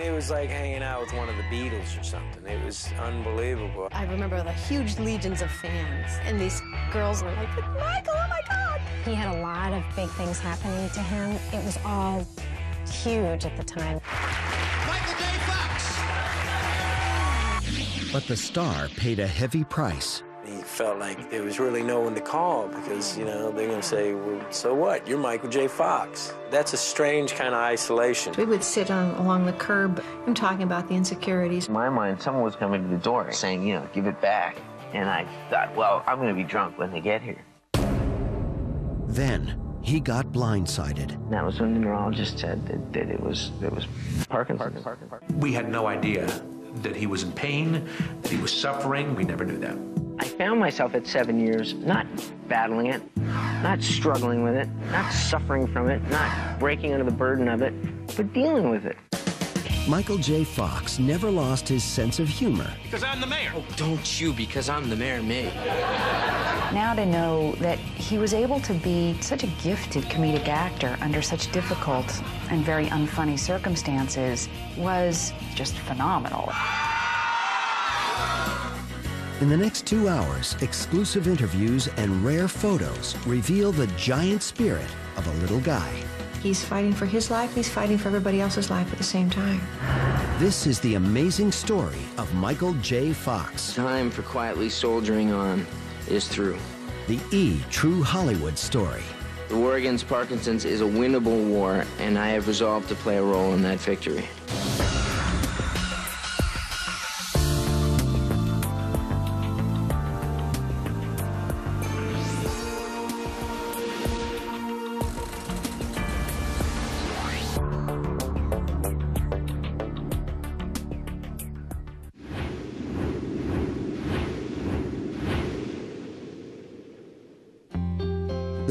It was like hanging out with one of the Beatles or something. It was unbelievable. I remember the huge legions of fans, and these girls were like, Michael, oh my God! He had a lot of big things happening to him. It was all huge at the time. Michael J. Fox! But the star paid a heavy price. He felt like there was really no one to call because, you know, they're going to say, well, so what? You're Michael J. Fox. That's a strange kind of isolation. We would sit on, along the curb and talking about the insecurities. In my mind, someone was coming to the door saying, you know, give it back. And I thought, well, I'm going to be drunk when they get here. Then he got blindsided. And that was when the neurologist said that, that it was it was Parkinson's. We had no idea that he was in pain, that he was suffering. We never knew that. I found myself at seven years not battling it, not struggling with it, not suffering from it, not breaking under the burden of it, but dealing with it. Michael J. Fox never lost his sense of humor. Because I'm the mayor. Oh, don't you, because I'm the mayor, me. Now to know that he was able to be such a gifted comedic actor under such difficult and very unfunny circumstances was just phenomenal. In the next two hours, exclusive interviews and rare photos reveal the giant spirit of a little guy. He's fighting for his life, he's fighting for everybody else's life at the same time. This is the amazing story of Michael J. Fox. Time for quietly soldiering on is through. The E True Hollywood story. The war against Parkinson's is a winnable war, and I have resolved to play a role in that victory.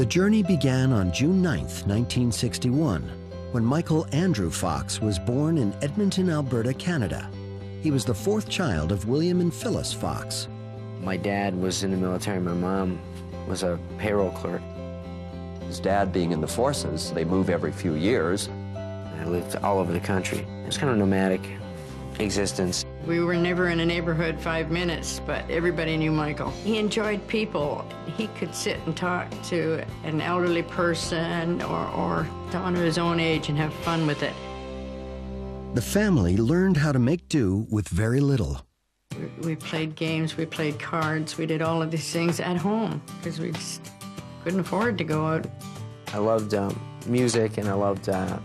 Journey began on June 9, 1961, when Michael Andrew Fox was born in Edmonton, Alberta, Canada. He was the fourth child of William and Phyllis Fox. My dad was in the military. My mom was a payroll clerk. His dad being in the forces, they move every few years. I lived all over the country. It was kind of a nomadic existence. We were never in a neighborhood five minutes, but everybody knew Michael. He enjoyed people. He could sit and talk to an elderly person or, or someone of his own age and have fun with it. The family learned how to make do with very little. We played games, we played cards, we did all of these things at home because we just couldn't afford to go out. I loved um, music and I loved uh,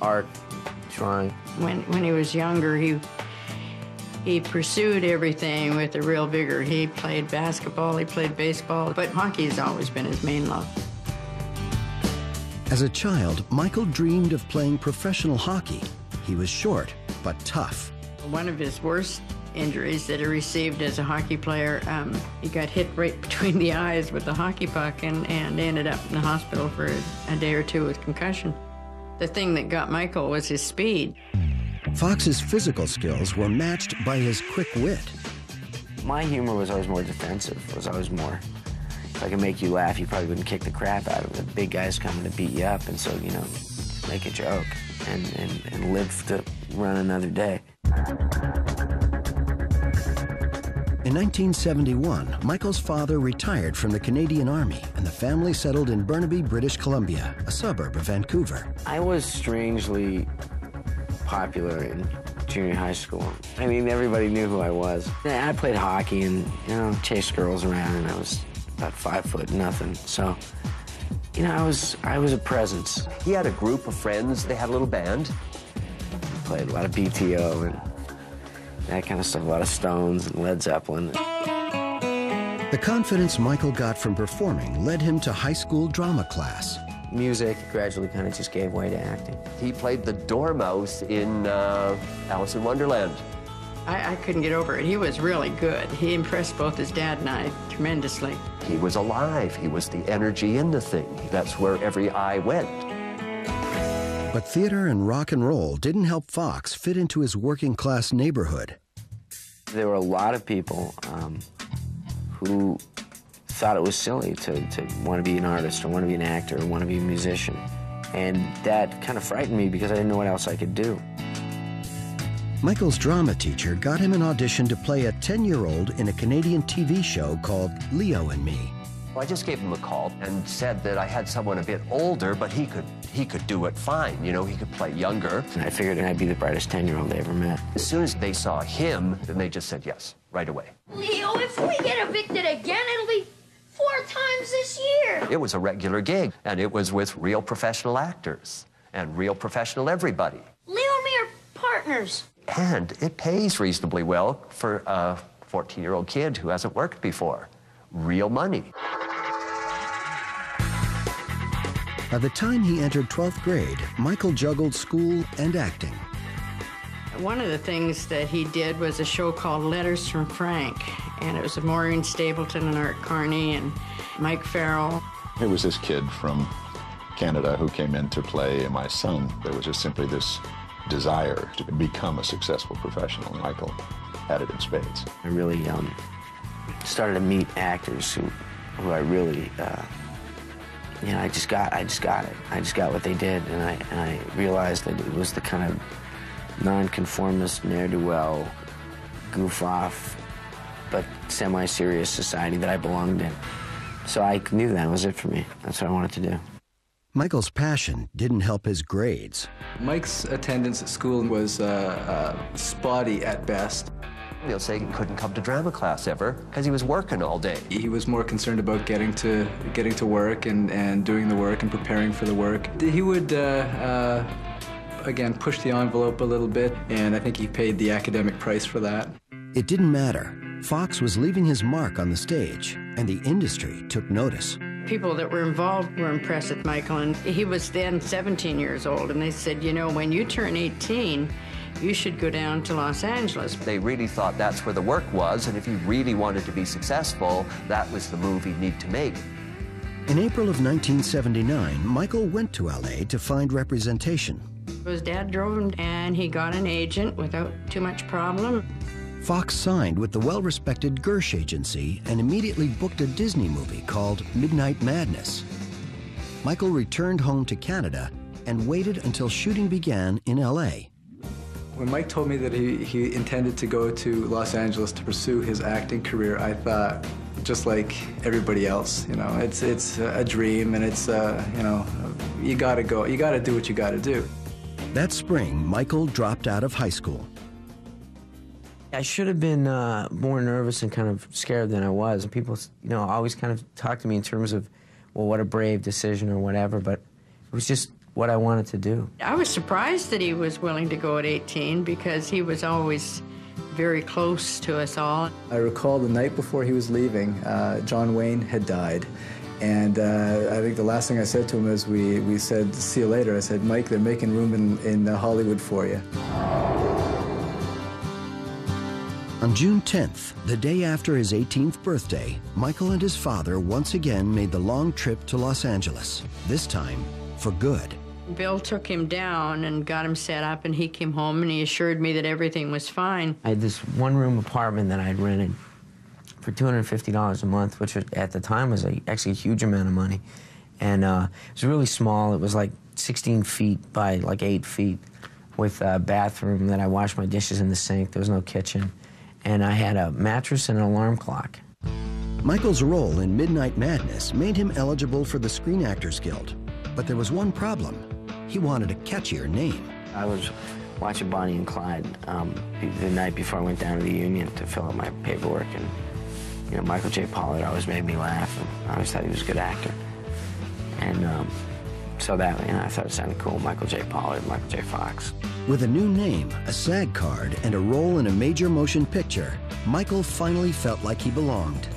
art, drawing. When, when he was younger, he he pursued everything with a real vigor. He played basketball, he played baseball, but hockey has always been his main love. As a child, Michael dreamed of playing professional hockey. He was short, but tough. One of his worst injuries that he received as a hockey player, um, he got hit right between the eyes with the hockey puck and, and ended up in the hospital for a day or two with concussion. The thing that got Michael was his speed. Fox's physical skills were matched by his quick wit. My humor was always more defensive, was always more, if I could make you laugh, you probably wouldn't kick the crap out of it. The big guy's coming to beat you up, and so, you know, make a joke and, and, and live to run another day. In 1971, Michael's father retired from the Canadian Army, and the family settled in Burnaby, British Columbia, a suburb of Vancouver. I was strangely popular in junior high school. I mean, everybody knew who I was. I played hockey and, you know, chased girls around, and I was about five foot nothing. So, you know, I was I was a presence. He had a group of friends. They had a little band. Played a lot of BTO and that kind of stuff, a lot of Stones and Led Zeppelin. The confidence Michael got from performing led him to high school drama class. Music gradually kind of just gave way to acting. He played the Dormouse in uh, Alice in Wonderland. I, I couldn't get over it. He was really good. He impressed both his dad and I tremendously. He was alive. He was the energy in the thing. That's where every eye went. But theater and rock and roll didn't help Fox fit into his working class neighborhood. There were a lot of people um, who thought it was silly to, to want to be an artist or want to be an actor or want to be a musician. And that kind of frightened me because I didn't know what else I could do. Michael's drama teacher got him an audition to play a 10 year old in a Canadian TV show called Leo and Me. I just gave him a call and said that I had someone a bit older, but he could he could do it fine. You know, he could play younger. And I figured I'd be the brightest 10 year old they ever met. As soon as they saw him, then they just said yes right away. Leo, if we get evicted again, it'll be four times this year. It was a regular gig, and it was with real professional actors and real professional everybody. Leo and me are partners. And it pays reasonably well for a 14 year old kid who hasn't worked before. Real money. By the time he entered 12th grade, Michael juggled school and acting. One of the things that he did was a show called Letters from Frank, and it was with Maureen Stapleton and Art Carney and Mike Farrell. It was this kid from Canada who came in to play my son. There was just simply this desire to become a successful professional. Michael had it in spades. I really um, started to meet actors who, who I really, uh, you know, I just got, I just got it. I just got what they did, and I, and I realized that it was the kind of nonconformist, ne'er-do-well, goof-off, but semi-serious society that I belonged in. So I knew that was it for me. That's what I wanted to do. Michael's passion didn't help his grades. Mike's attendance at school was uh, uh, spotty at best. They'll say he couldn't come to drama class ever because he was working all day. He was more concerned about getting to getting to work and, and doing the work and preparing for the work. He would, uh, uh, again, push the envelope a little bit, and I think he paid the academic price for that. It didn't matter. Fox was leaving his mark on the stage, and the industry took notice. People that were involved were impressed with Michael, and he was then 17 years old, and they said, you know, when you turn 18, you should go down to Los Angeles. They really thought that's where the work was, and if he really wanted to be successful, that was the move he'd need to make. In April of 1979, Michael went to LA to find representation. His dad drove him, and he got an agent without too much problem. Fox signed with the well respected Gersh agency and immediately booked a Disney movie called Midnight Madness. Michael returned home to Canada and waited until shooting began in LA. When Mike told me that he, he intended to go to Los Angeles to pursue his acting career, I thought, just like everybody else, you know, it's, it's a dream and it's, uh, you know, you gotta go, you gotta do what you gotta do. That spring, Michael dropped out of high school. I should have been uh, more nervous and kind of scared than I was. People, you know, always kind of talk to me in terms of, well, what a brave decision or whatever, but it was just what I wanted to do. I was surprised that he was willing to go at 18 because he was always very close to us all. I recall the night before he was leaving, uh, John Wayne had died. And uh, I think the last thing I said to him is we, we said, see you later. I said, Mike, they're making room in, in uh, Hollywood for you. On June 10th, the day after his 18th birthday, Michael and his father once again made the long trip to Los Angeles, this time for good. Bill took him down and got him set up, and he came home and he assured me that everything was fine. I had this one room apartment that I'd rented for $250 a month, which at the time was a, actually a huge amount of money. And uh, it was really small. It was like 16 feet by like 8 feet with a bathroom that I washed my dishes in the sink. There was no kitchen. And I had a mattress and an alarm clock. Michael's role in Midnight Madness made him eligible for the Screen Actors Guild. But there was one problem. He wanted a catchier name. I was watching Bonnie and Clyde um, the night before I went down to the union to fill out my paperwork. And, you know, Michael J. Pollard always made me laugh. And I always thought he was a good actor. And um, so that, you know, I thought it sounded cool. Michael J. Pollard, Michael J. Fox. With a new name, a SAG card, and a role in a major motion picture, Michael finally felt like he belonged.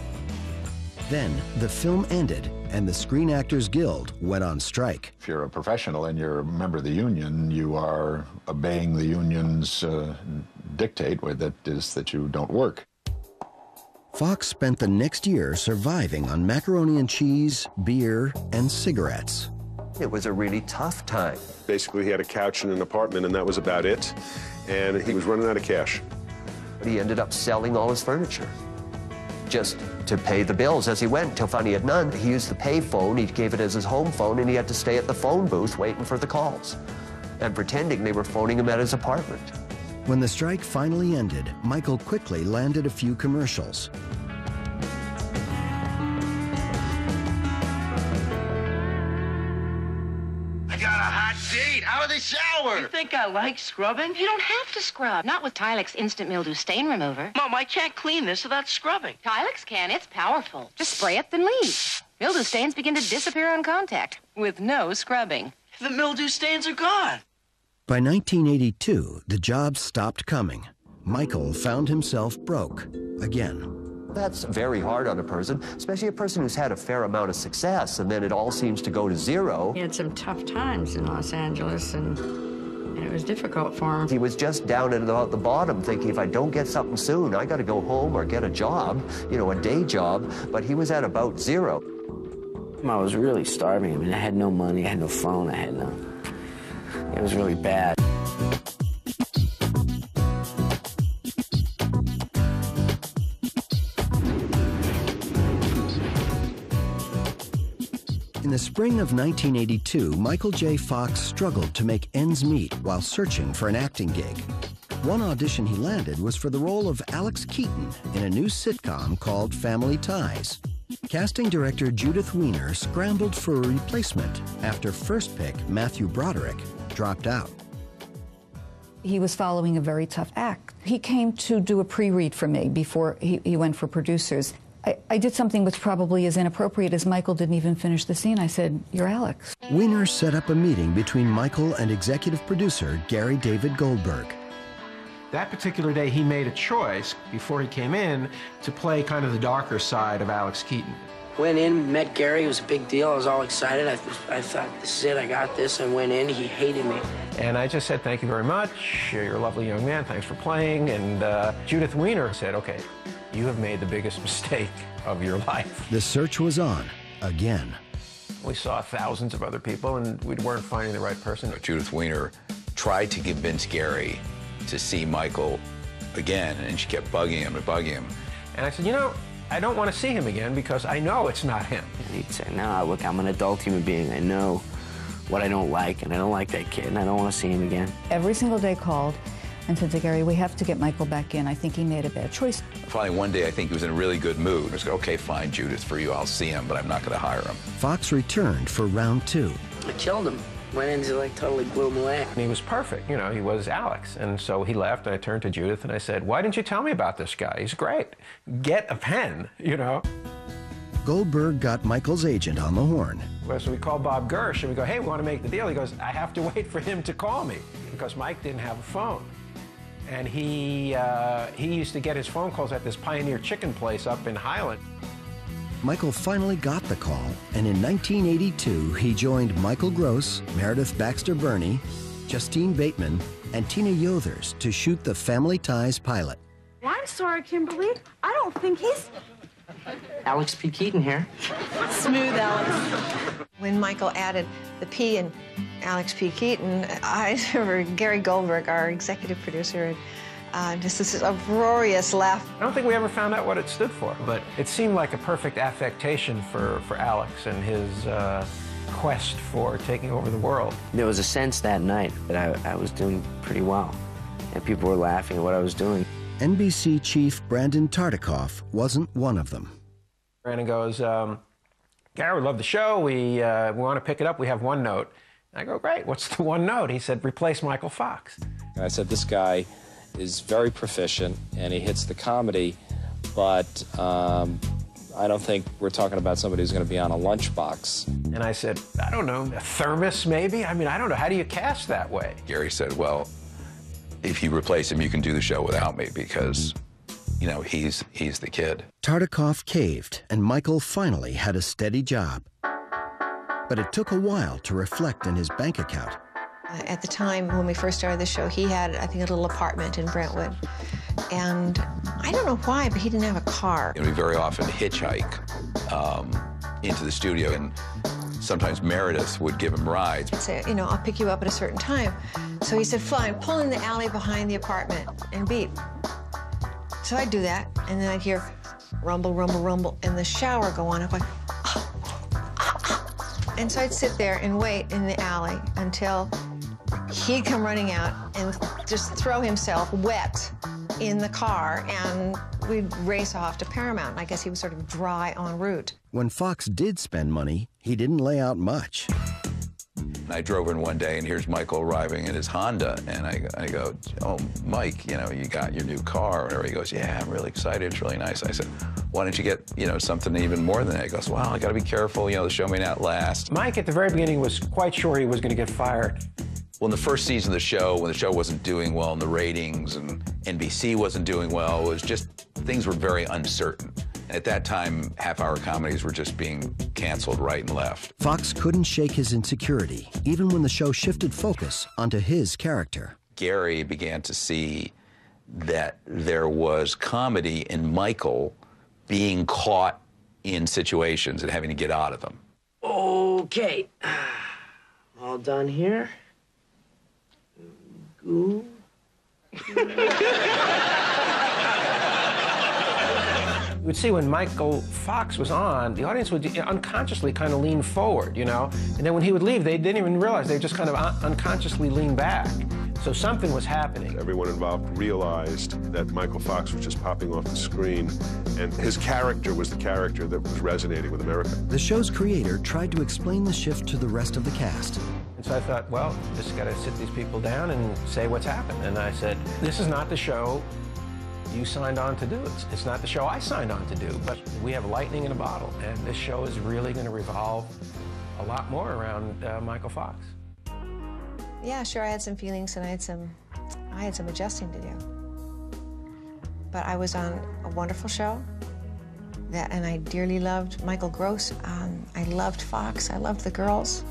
Then the film ended and the Screen Actors Guild went on strike. If you're a professional and you're a member of the union, you are obeying the union's uh, dictate, that is that you don't work. Fox spent the next year surviving on macaroni and cheese, beer, and cigarettes. It was a really tough time. Basically, he had a couch in an apartment, and that was about it. And he was running out of cash. He ended up selling all his furniture just to pay the bills as he went till finally he had none. He used the pay phone, he gave it as his home phone, and he had to stay at the phone booth waiting for the calls and pretending they were phoning him at his apartment. When the strike finally ended, Michael quickly landed a few commercials. I got a hot date out of the shower. You think I like scrubbing? You don't have to scrub. Not with Tilex Instant Mildew Stain Remover. Mom, I can't clean this without scrubbing. Tilex can. It's powerful. Just spray it, then leave. Mildew stains begin to disappear on contact with no scrubbing. The mildew stains are gone. By 1982, the jobs stopped coming. Michael found himself broke again. That's very hard on a person, especially a person who's had a fair amount of success, and then it all seems to go to zero. He had some tough times in Los Angeles, and, and it was difficult for him. He was just down at about the bottom, thinking if I don't get something soon, I got to go home or get a job, you know, a day job. But he was at about zero. I was really starving. I mean, I had no money, I had no phone, I had no. It was really bad. In the spring of 1982, Michael J. Fox struggled to make ends meet while searching for an acting gig. One audition he landed was for the role of Alex Keaton in a new sitcom called Family Ties. Casting director Judith Weiner scrambled for a replacement after first pick Matthew Broderick dropped out. He was following a very tough act. He came to do a pre read for me before he, he went for producers. I, I, did something which probably is inappropriate as Michael didn't even finish the scene. I said, You're Alex. Weiner set up a meeting between Michael and executive producer Gary David Goldberg. That particular day, he made a choice before he came in to play kind of the darker side of Alex Keaton. Went in, met Gary. It was a big deal. I was all excited. I, I thought, this is it. I got this. I went in. He hated me. And I just said, thank you very much. You're a lovely young man. Thanks for playing. And uh, Judith Weiner said, okay, you have made the biggest mistake of your life. The search was on again. We saw thousands of other people, and we weren't finding the right person. Judith Weiner tried to convince Gary to see Michael again, and she kept bugging him and bugging him. And I said, you know, I don't want to see him again because I know it's not him. And he'd say, no, look, I'm an adult human being. I know what I don't like, and I don't like that kid, and I don't want to see him again. Every single day called and said to Gary, we have to get Michael back in. I think he made a bad choice. Finally, one day, I think he was in a really good mood. He was like, okay, fine, Judith, for you, I'll see him, but I'm not going to hire him. Fox returned for round two. I killed him. Went in to like totally blew him away. And he was perfect, you know, he was Alex. And so he left, and I turned to Judith and I said, Why didn't you tell me about this guy? He's great. Get a pen, you know. Goldberg got Michael's agent on the horn. Well, So we called Bob Gersh and we go, Hey, we want to make the deal. He goes, I have to wait for him to call me because Mike didn't have a phone. And he, uh, he used to get his phone calls at this Pioneer Chicken place up in Highland. Michael finally got the call, and in 1982, he joined Michael Gross, Meredith Baxter Birney, Justine Bateman, and Tina Yothers to shoot the Family Ties pilot. Well, I'm sorry, Kimberly. I don't think he's. Alex P. Keaton here. Smooth, Alex. When Michael added the P in Alex P. Keaton, I remember Gary Goldberg, our executive producer, uh, just this uproarious laugh. I don't think we ever found out what it stood for, but it seemed like a perfect affectation for, for Alex and his uh, quest for taking over the world. There was a sense that night that I, I was doing pretty well, and people were laughing at what I was doing. NBC chief Brandon Tartikoff wasn't one of them. Brandon goes, um, Gary, we love the show. We, uh, we want to pick it up. We have one note. I go, great. What's the one note? He said, replace Michael Fox. And I said, this guy is very proficient and he hits the comedy, but um, I don't think we're talking about somebody who's going to be on a lunchbox. And I said, I don't know, a thermos maybe? I mean, I don't know. How do you cast that way? Gary said, well, if you replace him, you can do the show without me because, you know, he's, he's the kid. Tartikoff caved, and Michael finally had a steady job. But it took a while to reflect in his bank account. At the time when we first started the show, he had, I think, a little apartment in Brentwood. And I don't know why, but he didn't have a car. And we very often hitchhike um, into the studio, and sometimes Meredith would give him rides. Say, you know, I'll pick you up at a certain time. So he said, fine, pull in the alley behind the apartment and beep. So I'd do that, and then I'd hear rumble, rumble, rumble, and the shower go on. I'm like, ah, ah, ah. and so I'd sit there and wait in the alley until he'd come running out and just throw himself wet in the car, and we'd race off to Paramount. I guess he was sort of dry en route. When Fox did spend money, he didn't lay out much. I drove in one day, and here's Michael arriving in his Honda, and I, I go, "Oh, Mike, you know, you got your new car." And he goes, "Yeah, I'm really excited. It's really nice." I said, "Why don't you get, you know, something even more than that?" He goes, "Well, I got to be careful. You know, the show may not last." Mike, at the very beginning, was quite sure he was going to get fired. Well, in the first season of the show, when the show wasn't doing well in the ratings and NBC wasn't doing well, it was just things were very uncertain. And at that time, half-hour comedies were just being canceled right and left. Fox couldn't shake his insecurity, even when the show shifted focus onto his character. Gary began to see that there was comedy in Michael being caught in situations and having to get out of them. Okay. All done here. Goo. You would see when Michael Fox was on, the audience would unconsciously kind of lean forward, you know? And then when he would leave, they didn't even realize. They just kind of un unconsciously lean back. So something was happening. Everyone involved realized that Michael Fox was just popping off the screen, and his character was the character that was resonating with America. The show's creator tried to explain the shift to the rest of the cast. And so I thought, well, just got to sit these people down and say what's happened. And I said, this is not the show you signed on to do. It's, it's not the show I signed on to do, but we have lightning in a bottle, and this show is really going to revolve a lot more around uh, Michael Fox. Yeah, sure, I had some feelings and I had some, I had some adjusting to do. But I was on a wonderful show, that, and I dearly loved Michael Gross. Um, I loved Fox. I loved the girls.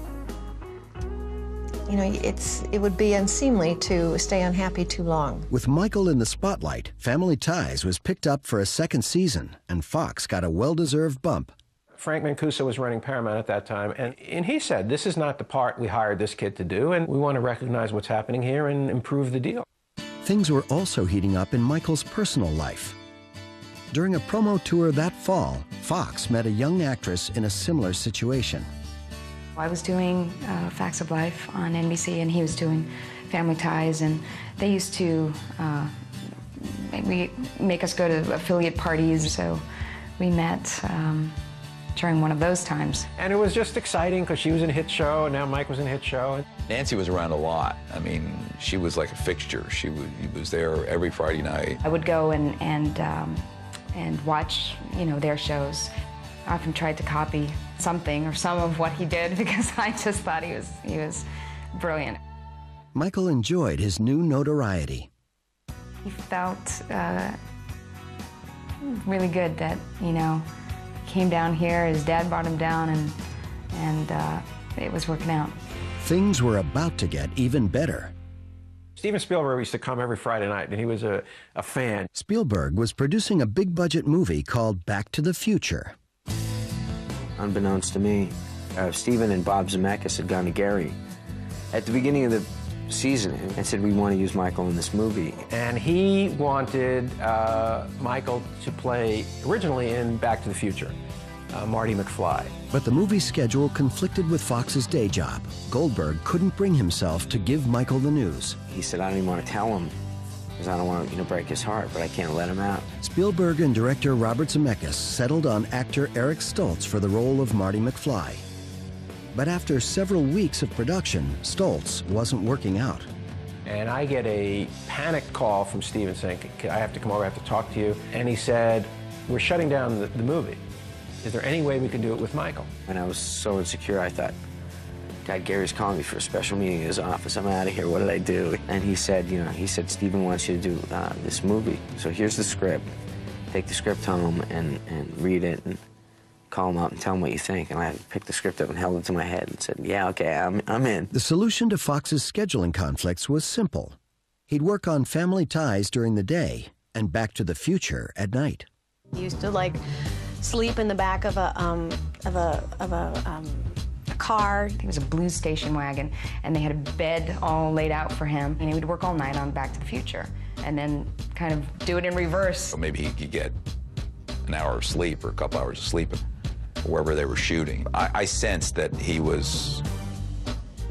You know, it's it would be unseemly to stay unhappy too long. With Michael in the spotlight, Family Ties was picked up for a second season, and Fox got a well-deserved bump. Frank Mancuso was running Paramount at that time, and, and he said, this is not the part we hired this kid to do, and we want to recognize what's happening here and improve the deal. Things were also heating up in Michael's personal life. During a promo tour that fall, Fox met a young actress in a similar situation. I was doing uh, Facts of Life on NBC, and he was doing Family Ties, and they used to uh, make, make us go to affiliate parties, so we met um, during one of those times. And it was just exciting because she was in a hit show, and now Mike was in a hit show. Nancy was around a lot. I mean, she was like a fixture. She was, was there every Friday night. I would go and, and, um, and watch, you know, their shows. I often tried to copy something or some of what he did because I just thought he was, he was brilliant. Michael enjoyed his new notoriety. He felt uh, really good that, you know, he came down here, his dad brought him down, and, and uh, it was working out. Things were about to get even better. Steven Spielberg used to come every Friday night, and he was a, a fan. Spielberg was producing a big budget movie called Back to the Future. Unbeknownst to me, uh, Steven and Bob Zemeckis had gone to Gary at the beginning of the season and said, we want to use Michael in this movie. And he wanted uh, Michael to play originally in Back to the Future, uh, Marty McFly. But the movie schedule conflicted with Fox's day job. Goldberg couldn't bring himself to give Michael the news. He said, I don't even want to tell him because I don't want to you know, break his heart, but I can't let him out. Spielberg and director Robert Zemeckis settled on actor Eric Stoltz for the role of Marty McFly. But after several weeks of production, Stoltz wasn't working out. And I get a panicked call from Steven saying, I have to come over, I have to talk to you. And he said, we're shutting down the, the movie. Is there any way we can do it with Michael? And I was so insecure, I thought, God, Gary's calling me for a special meeting in his office. I'm out of here. What did I do? And he said, you know, he said, Steven wants you to do uh, this movie. So here's the script. Take the script home and, and read it and call him up and tell him what you think. And I picked the script up and held it to my head and said, yeah, okay, I'm, I'm in. The solution to Fox's scheduling conflicts was simple. He'd work on family ties during the day and back to the future at night. He used to like sleep in the back of a um, of a of a, um, a car. It was a blue station wagon, and they had a bed all laid out for him. And he would work all night on Back to the Future, and then kind of do it in reverse. So maybe he could get an hour of sleep or a couple hours of sleep wherever they were shooting. I, I sensed that he was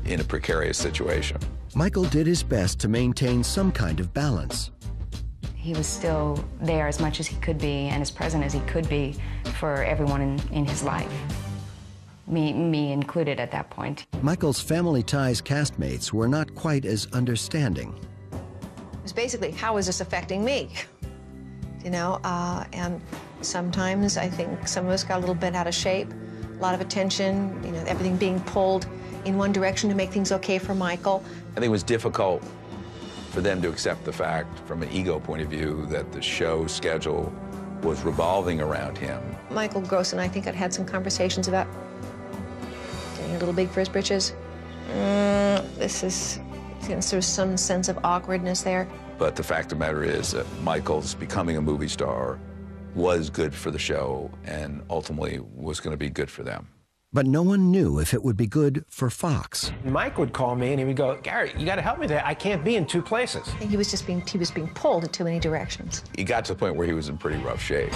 in a precarious situation. Michael did his best to maintain some kind of balance. He was still there as much as he could be and as present as he could be for everyone in, in his life. Me, me included at that point. Michael's Family Ties castmates were not quite as understanding. It was basically, how is this affecting me? You know, uh, and sometimes I think some of us got a little bit out of shape, a lot of attention, you know, everything being pulled in one direction to make things okay for Michael. I think it was difficult for them to accept the fact, from an ego point of view, that the show schedule was revolving around him. Michael Gross and I think I'd had some conversations about getting a little big for his britches. Mm, this is, you know, there's some sense of awkwardness there. But the fact of the matter is that Michael's becoming a movie star was good for the show and ultimately was going to be good for them. But no one knew if it would be good for Fox. Mike would call me and he would go, Gary, you got to help me there. I can't be in two places. He was just being, he was being pulled in too many directions. He got to the point where he was in pretty rough shape.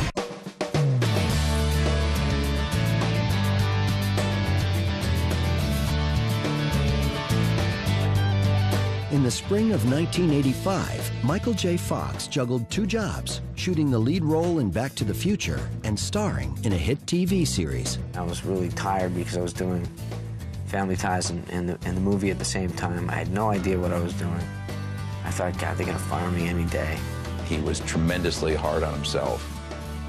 Spring of 1985, Michael J. Fox juggled two jobs, shooting the lead role in Back to the Future and starring in a hit TV series. I was really tired because I was doing Family Ties and, and, the, and the movie at the same time. I had no idea what I was doing. I thought, God, they're going to fire me any day. He was tremendously hard on himself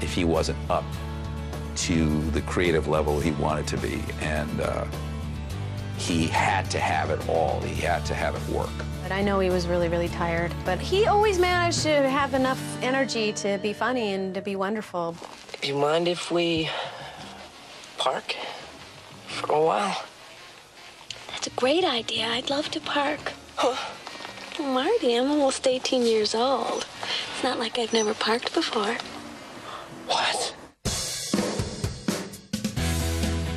if he wasn't up to the creative level he wanted to be. And uh, he had to have it all. He had to have it work. But I know he was really, really tired. But he always managed to have enough energy to be funny and to be wonderful. Do you mind if we park for a while? That's a great idea. I'd love to park. Huh? Marty, I'm almost 18 years old. It's not like I've never parked before. What?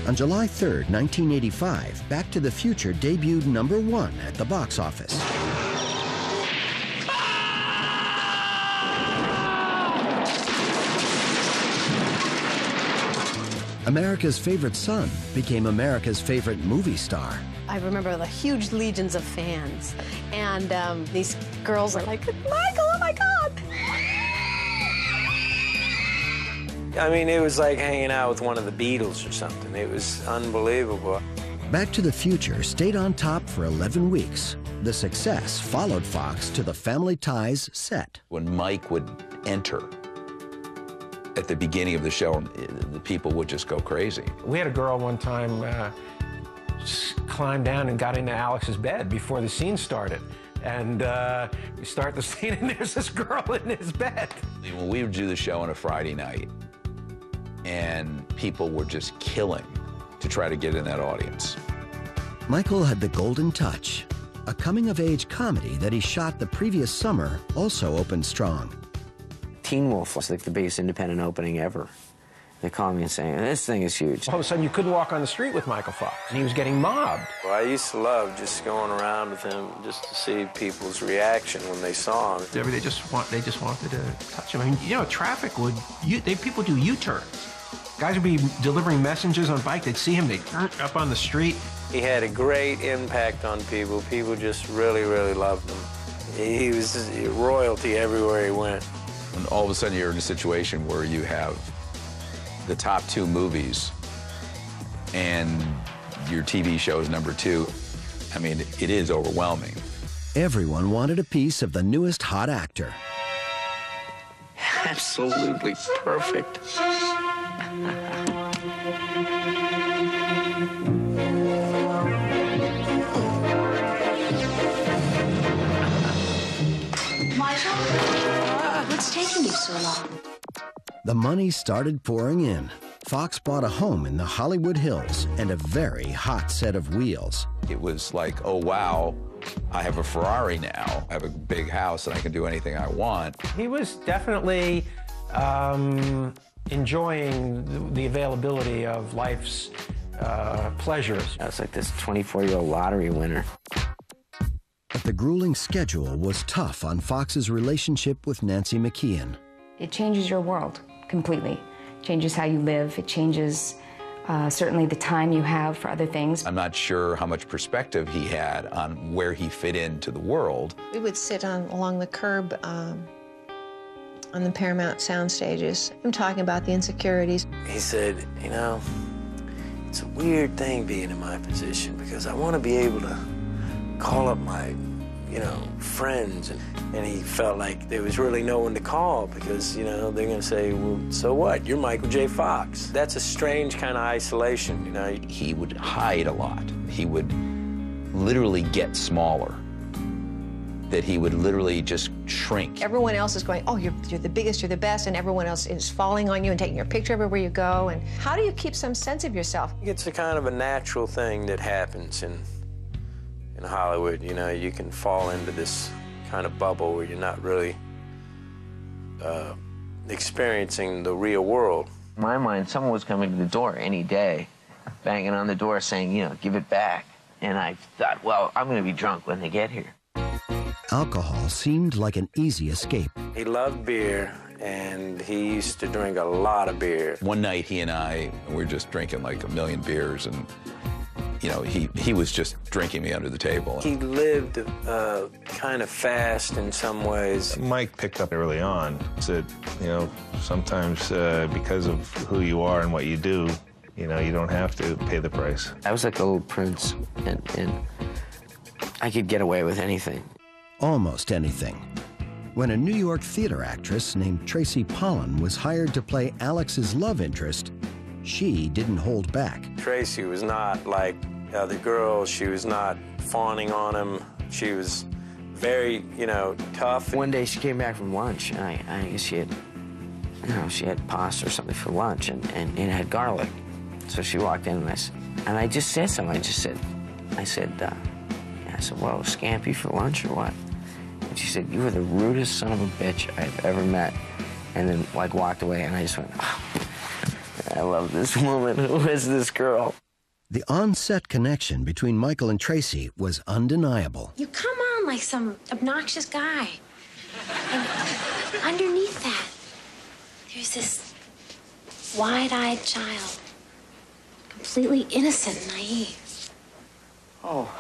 On July 3, 1985, Back to the Future debuted number one at the box office. America's favorite son became America's favorite movie star. I remember the huge legions of fans. And um, these girls are like, Michael, oh my God! I mean, it was like hanging out with one of the Beatles or something. It was unbelievable. Back to the Future stayed on top for 11 weeks. The success followed Fox to the Family Ties set. When Mike would enter at the beginning of the show, the people would just go crazy. We had a girl one time uh, climbed down and got into Alex's bed before the scene started. And uh, we start the scene, and there's this girl in his bed. When we would do the show on a Friday night, and people were just killing to try to get in that audience. Michael had the golden touch. A coming of age comedy that he shot the previous summer also opened strong. Teen Wolf was like the biggest independent opening ever. They called me and saying, this thing is huge. All of a sudden, you couldn't walk on the street with Michael Fox. And he was getting mobbed. Well, I used to love just going around with him just to see people's reaction when they saw him. They just want, they just wanted to touch him. I mean, you know, traffic would, you, they, people do U-turns. Guys would be delivering messages on bike. They'd see him, they'd up on the street. He had a great impact on people. People just really, really loved him. He was royalty everywhere he went. And all of a sudden, you're in a situation where you have the top two movies and your TV show is number two. I mean, it is overwhelming. Everyone wanted a piece of the newest hot actor. Absolutely perfect. Michael? What's taking you so long? The money started pouring in. Fox bought a home in the Hollywood Hills and a very hot set of wheels. It was like, oh, wow, I have a Ferrari now. I have a big house and I can do anything I want. He was definitely um, enjoying the, the, availability of life's uh, pleasures. That's like this 24-year-old lottery winner. But the grueling schedule was tough on Fox's relationship with Nancy McKeon. It changes your world completely. It changes how you live. It changes uh, certainly the time you have for other things. I'm not sure how much perspective he had on where he fit into the world. We would sit on along the curb um, on the Paramount sound stages. I'm talking about the insecurities. He said, you know, it's a weird thing being in my position because I want to be able to call up my, you know, friends. And, and he felt like there was really no one to call because, you know, they're going to say, well, so what? You're Michael J. Fox. That's a strange kind of isolation, you know. He would hide a lot. He would literally get smaller. That he would literally just shrink. Everyone else is going, oh, you're, you're the biggest, you're the best, and everyone else is falling on you and taking your picture everywhere you go. And how do you keep some sense of yourself? It's a kind of a natural thing that happens in, in Hollywood. You know, you can fall into this kind of bubble where you're not really uh, experiencing the real world. In my mind, someone was coming to the door any day, banging on the door saying, you know, give it back. And I thought, well, I'm going to be drunk when they get here. Alcohol seemed like an easy escape. He loved beer, and he used to drink a lot of beer. One night, he and I were just drinking like a million beers, and you know, he he was just drinking me under the table. He lived uh, kind of fast in some ways. Mike picked up early on. Said, you know, sometimes uh, because of who you are and what you do, you know, you don't have to pay the price. I was like a little prince, and, and I could get away with anything. Almost anything. When a New York theater actress named Tracy Pollan was hired to play Alex's love interest, she didn't hold back. Tracy was not like other girls. She was not fawning on him. She was very, you know, tough. One day she came back from lunch, and I, I guess she had, you know, she had pasta or something for lunch, and, and it had garlic. So she walked in, and I, s- and I just said something. I just said, I said, uh, I said, well, scampi for lunch or what? And she said, you were the rudest son of a bitch I've ever met. And then, like, walked away, and I just went, oh, I love this woman. Who is this girl? The on-set connection between Michael and Tracy was undeniable. You come on like some obnoxious guy. And underneath that, there's this wide eyed child, completely innocent and naive. Oh.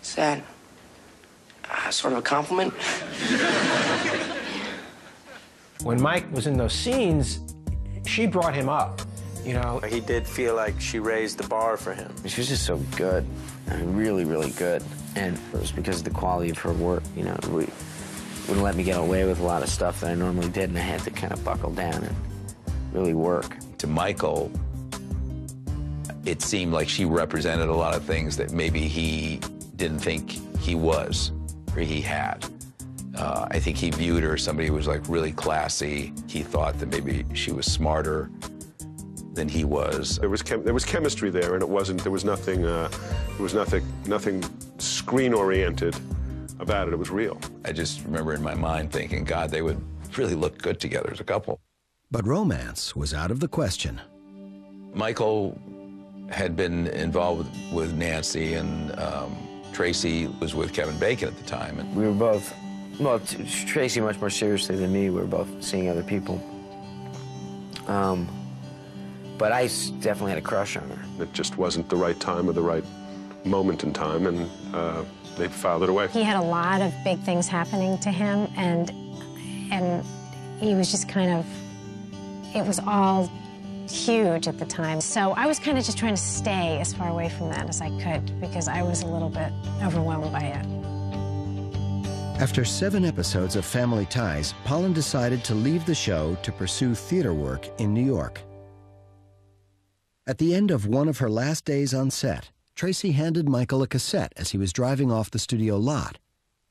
Sad. that uh, sort of a compliment? When Mike was in those scenes, she brought him up. You know, he did feel like she raised the bar for him. She was just so good. I mean, really, really good. And it was because of the quality of her work. You know, we wouldn't let me get away with a lot of stuff that I normally did, and I had to kind of buckle down and really work. To Michael, it seemed like she represented a lot of things that maybe he didn't think he was or he had. Uh, I think he viewed her as somebody who was like really classy. He thought that maybe she was smarter than he was. There was chem- there was chemistry there, and it wasn't. There was nothing. Uh, there was nothing. Nothing screen oriented about it. It was real. I just remember in my mind thinking, God, they would really look good together as a couple. But romance was out of the question. Michael had been involved with, with Nancy, and um, Tracy was with Kevin Bacon at the time. And We were both, well, Tracy much more seriously than me. We were both seeing other people. Um, but I definitely had a crush on her. It just wasn't the right time or the right moment in time, and uh, they filed it away. He had a lot of big things happening to him, and and he was just kind of. It was all huge at the time. So I was kind of just trying to stay as far away from that as I could because I was a little bit overwhelmed by it. After seven episodes of Family Ties, Pollan decided to leave the show to pursue theater work in New York. At the end of one of her last days on set, Tracy handed Michael a cassette as he was driving off the studio lot.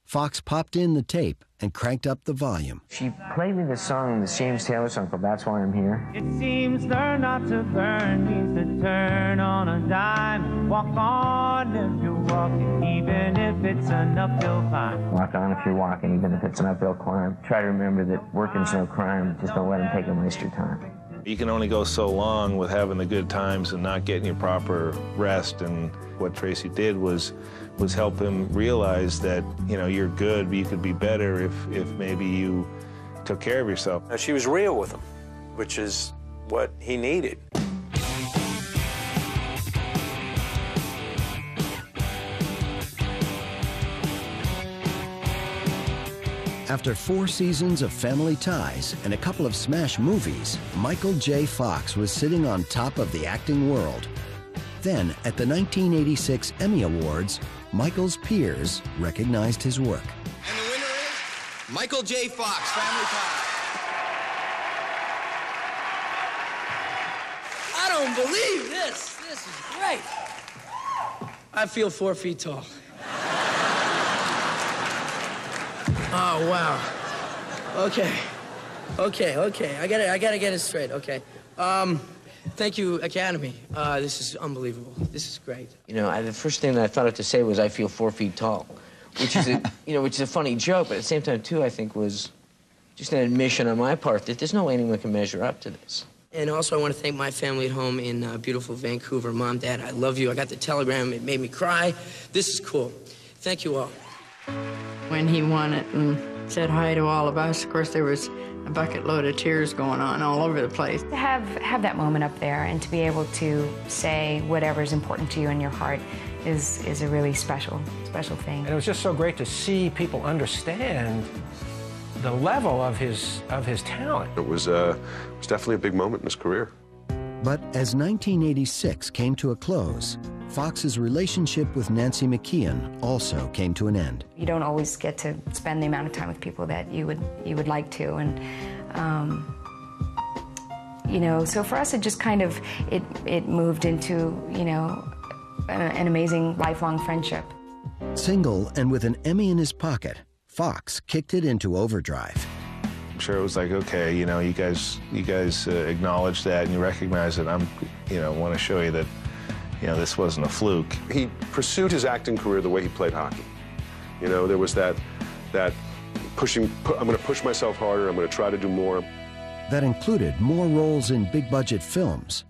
Fox popped in the tape and cranked up the volume. She played me this song, this James Taylor song called That's Why I'm Here. It seems learn not to burn means to turn on a dime. Walk on if you're walking, even if it's an uphill climb. Walk on if you're walking, even if it's an uphill climb. Try to remember that working's no crime. Just don't let them take and waste your time. You can only go so long with having the good times and not getting your proper rest. And what Tracy did was was help him realize that, you know, you're good, but you could be better if, if maybe you took care of yourself. Now, she was real with him, which is what he needed. After four seasons of Family Ties and a couple of smash movies, Michael J. Fox was sitting on top of the acting world. Then, at the 1986 Emmy Awards, Michael's peers recognized his work. And the winner is Michael J. Fox, Family Ties. I don't believe this. This is great. I feel four feet tall. Oh wow. Okay. Okay. Okay. I gotta. I gotta get it straight. Okay. Um, thank you, Academy. Uh, this is unbelievable. This is great. You know, I, the first thing that I thought of to say was I feel four feet tall, which is a, you know, which is a funny joke, but at the same time too, I think was just an admission on my part that there's no way anyone can measure up to this. And also, I want to thank my family at home in uh, beautiful Vancouver. Mom, Dad, I love you. I got the telegram. It made me cry. This is cool. Thank you all. When he won it and said hi to all of us, of course, there was a bucket load of tears going on all over the place. To have, have that moment up there and to be able to say whatever's important to you in your heart is, is a really special, special thing. And it was just so great to see people understand the level of his, of his talent. It was, uh, it was definitely a big moment in his career. But as 1986 came to a close, Fox's relationship with Nancy McKeon also came to an end. You don't always get to spend the amount of time with people that you would you would like to, and um, you know, so for us, it just kind of it it moved into you know an, an amazing lifelong friendship. Single and with an Emmy in his pocket, Fox kicked it into overdrive. I'm sure it was like, okay, you know, you guys, you guys uh, acknowledge that and you recognize that I'm, you know, want to show you that, you know, this wasn't a fluke. He pursued his acting career the way he played hockey. You know, there was that, that pushing, pu I'm going to push myself harder, I'm going to try to do more. That included more roles in big budget films.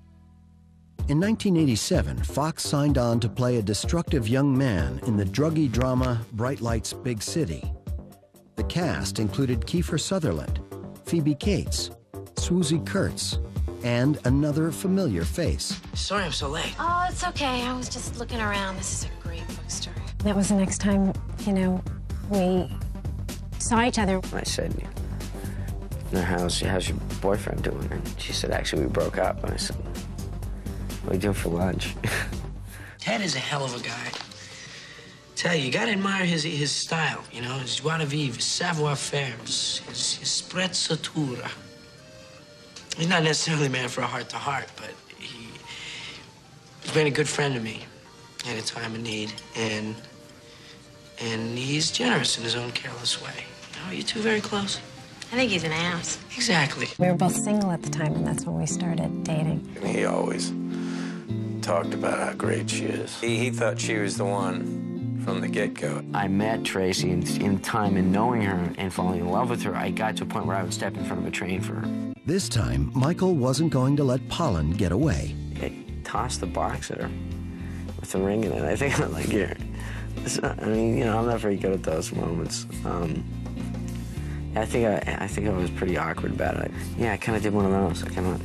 In 1987, Fox signed on to play a destructive young man in the druggy drama Bright Lights Big City. The cast included Kiefer Sutherland, Phoebe Cates, Swoozie Kurtz, and another familiar face. Sorry I'm so late. Oh, it's okay. I was just looking around. This is a great bookstore. That was the next time, you know, we saw each other. I said, "Now, how's, how's your boyfriend doing? And she said, actually, we broke up. And I said, what are you doing for lunch? Ted is a hell of a guy. Tell you, you gotta admire his his style, you know, his joie de vivre, his savoir-faire, his, his, his sprezzatura. He's not necessarily a man for a heart-to-heart, but he, he's been a good friend to me at a time of need, and and he's generous in his own careless way. You know, you two very close. I think he's an ass. Exactly. We were both single at the time, and that's when we started dating. And he always talked about how great she is. He, he thought she was the one from the get-go. I met Tracy in, in time and knowing her and falling in love with her, I got to a point where I would step in front of a train for her. This time, Michael wasn't going to let Pollan get away. I tossed the box at her with the ring in it. I think I'm like, here. This, I mean, you know, I'm not very good at those moments. Um, I think I, I think I was pretty awkward about it. Yeah, I kind of did one of those. I kind of,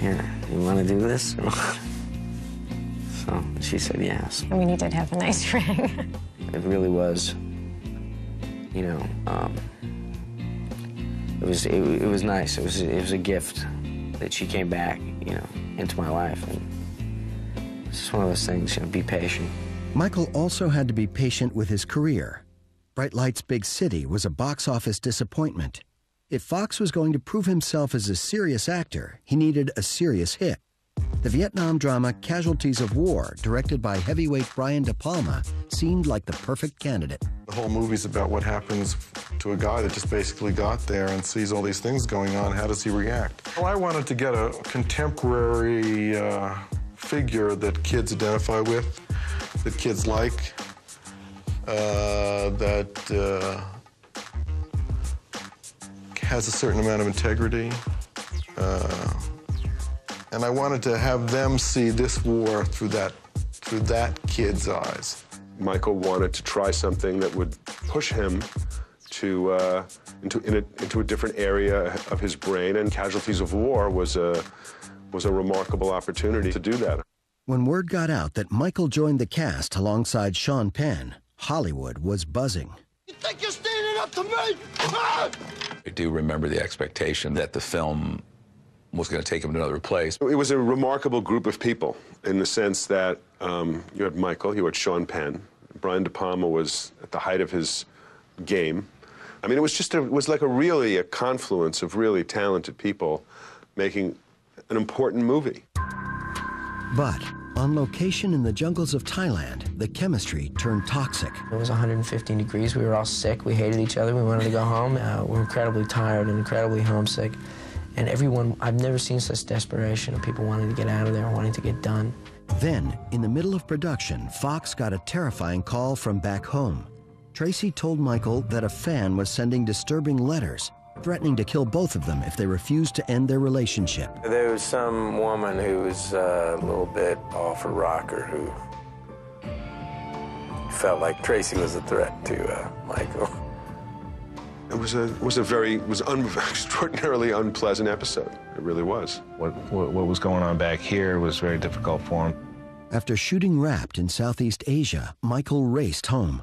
yeah, you want to do this? so she said yes. I mean, he did have a nice ring. It really was, you know, um, it was it, it was nice. It was it was a gift that she came back, you know, into my life, and it's just one of those things. You know, be patient. Michael also had to be patient with his career. Bright Lights Big City was a box office disappointment. If Fox was going to prove himself as a serious actor, he needed a serious hit. The Vietnam drama Casualties of War, directed by heavyweight Brian De Palma, seemed like the perfect candidate. The whole movie's about what happens to a guy that just basically got there and sees all these things going on. How does he react? Well, I wanted to get a contemporary uh, figure that kids identify with, that kids like, uh, that uh, has a certain amount of integrity. And I wanted to have them see this war through that, through that kid's eyes. Michael wanted to try something that would push him to uh, into in a, into a different area of his brain, and Casualties of War was a was a remarkable opportunity to do that. When word got out that Michael joined the cast alongside Sean Penn, Hollywood was buzzing. You think you're standing up to me? Ah! I do remember the expectation that the film was going to take him to another place. It was a remarkable group of people in the sense that um, you had Michael, you had Sean Penn, Brian De Palma was at the height of his game. I mean, it was just a, it was like a really a confluence of really talented people making an important movie. But on location in the jungles of Thailand, the chemistry turned toxic. It was 115 degrees. We were all sick. We hated each other. We wanted to go home. Uh, we were incredibly tired and incredibly homesick. And everyone, I've never seen such desperation of people wanting to get out of there, wanting to get done. Then, in the middle of production, Fox got a terrifying call from back home. Tracy told Michael that a fan was sending disturbing letters, threatening to kill both of them if they refused to end their relationship. There was some woman who was uh, a little bit off her rocker who felt like Tracy was a threat to uh, Michael. It was a was a very was un, extraordinarily unpleasant episode. It really was. What, what what was going on back here was very difficult for him. After shooting Wrapped in Southeast Asia, Michael raced home.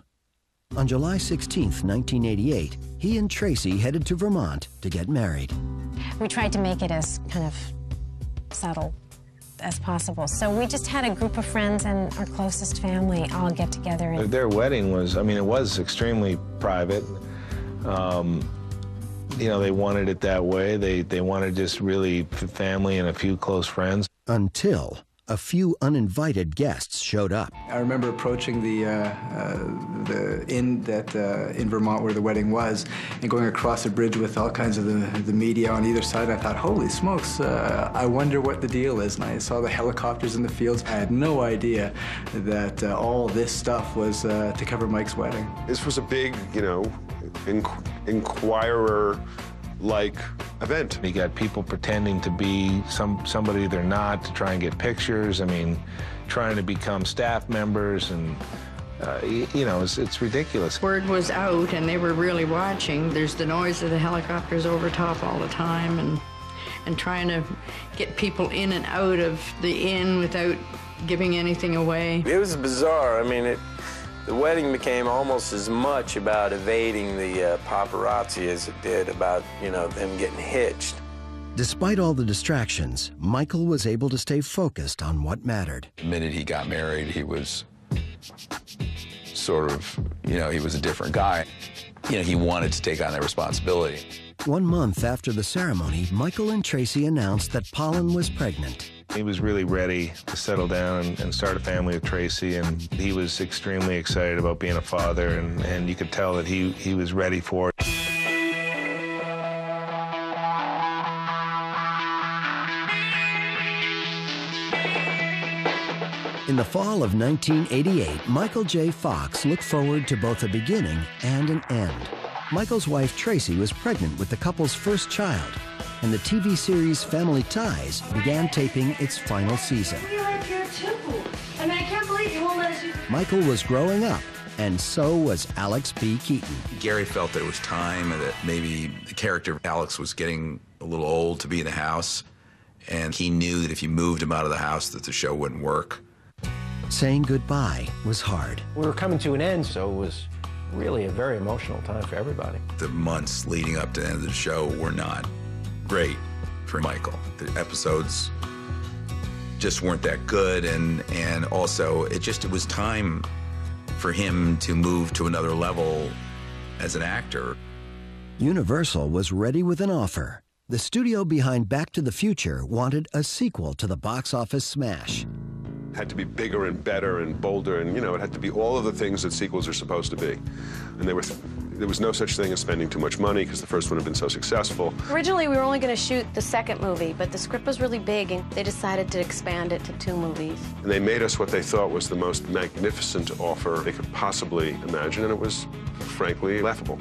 On July 16, 1988, he and Tracy headed to Vermont to get married. We tried to make it as kind of subtle as possible. So we just had a group of friends and our closest family all get together. And Their wedding was, I mean, it was extremely private. Um, you know, they wanted it that way. They, they wanted just really family and a few close friends. Until a few uninvited guests showed up. I remember approaching the uh, uh, the inn that uh, in Vermont where the wedding was, and going across the bridge with all kinds of the, the media on either side. I thought, holy smokes! Uh, I wonder what the deal is. And I saw the helicopters in the fields. I had no idea that uh, all this stuff was uh, to cover Mike's wedding. This was a big, you know, inqu- Enquirer like event. You got people pretending to be some somebody they're not to try and get pictures. I mean, trying to become staff members, and uh, you know, it's, it's ridiculous. Word was out, and they were really watching. There's the noise of the helicopters over top all the time, and and trying to get people in and out of the inn without giving anything away. It was bizarre. I mean, it, the wedding became almost as much about evading the uh, paparazzi as it did about, you know, them getting hitched. Despite all the distractions, Michael was able to stay focused on what mattered. The minute he got married, he was sort of, you know, he was a different guy. You know, he wanted to take on that responsibility. One month after the ceremony, Michael and Tracy announced that Pollan was pregnant. He was really ready to settle down and, start a family with Tracy, and he was extremely excited about being a father, and, and you could tell that he, he was ready for it. In the fall of 1988, Michael J. Fox looked forward to both a beginning and an end. Michael's wife Tracy was pregnant with the couple's first child, and the TV series Family Ties began taping its final season. We like here too. I mean, I can't believe you won't let us use. Michael was growing up, and so was Alex P. Keaton. Gary felt that it was time and that maybe the character of Alex was getting a little old to be in the house. And he knew that if you moved him out of the house that the show wouldn't work. Saying goodbye was hard. We were coming to an end, so it was really a very emotional time for everybody. The months leading up to the end of the show were not great for Michael. The episodes just weren't that good and and also it just it was time for him to move to another level as an actor. Universal was ready with an offer. The studio behind Back to the Future wanted a sequel to the box office smash. had to be bigger and better and bolder, and you know, it had to be all of the things that sequels are supposed to be. And they were there was no such thing as spending too much money because the first one had been so successful. Originally, we were only going to shoot the second movie, but the script was really big, and they decided to expand it to two movies. And they made us what they thought was the most magnificent offer they could possibly imagine, and it was frankly laughable.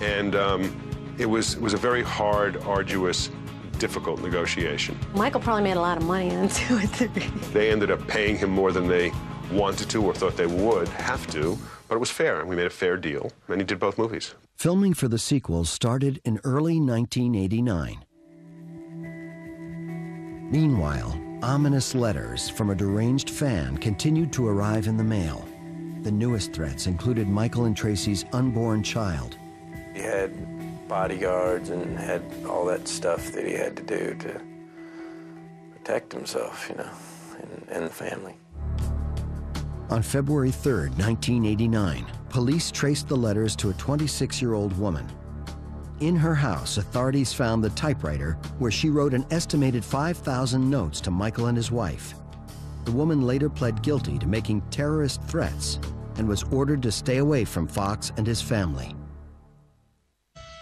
And um, it was it was a very hard, arduous, difficult negotiation. Michael probably made a lot of money on two and three. They ended up paying him more than they wanted to or thought they would have to, but it was fair, and we made a fair deal, and he did both movies. Filming for the sequels started in early 1989. Meanwhile, ominous letters from a deranged fan continued to arrive in the mail. The newest threats included Michael and Tracy's unborn child. He had bodyguards and had all that stuff that he had to do to protect himself, you know, and, and the family. On February 3, 1989, police traced the letters to a 26 year old woman. In her house, authorities found the typewriter where she wrote an estimated 5,000 notes to Michael and his wife. The woman later pled guilty to making terrorist threats and was ordered to stay away from Fox and his family.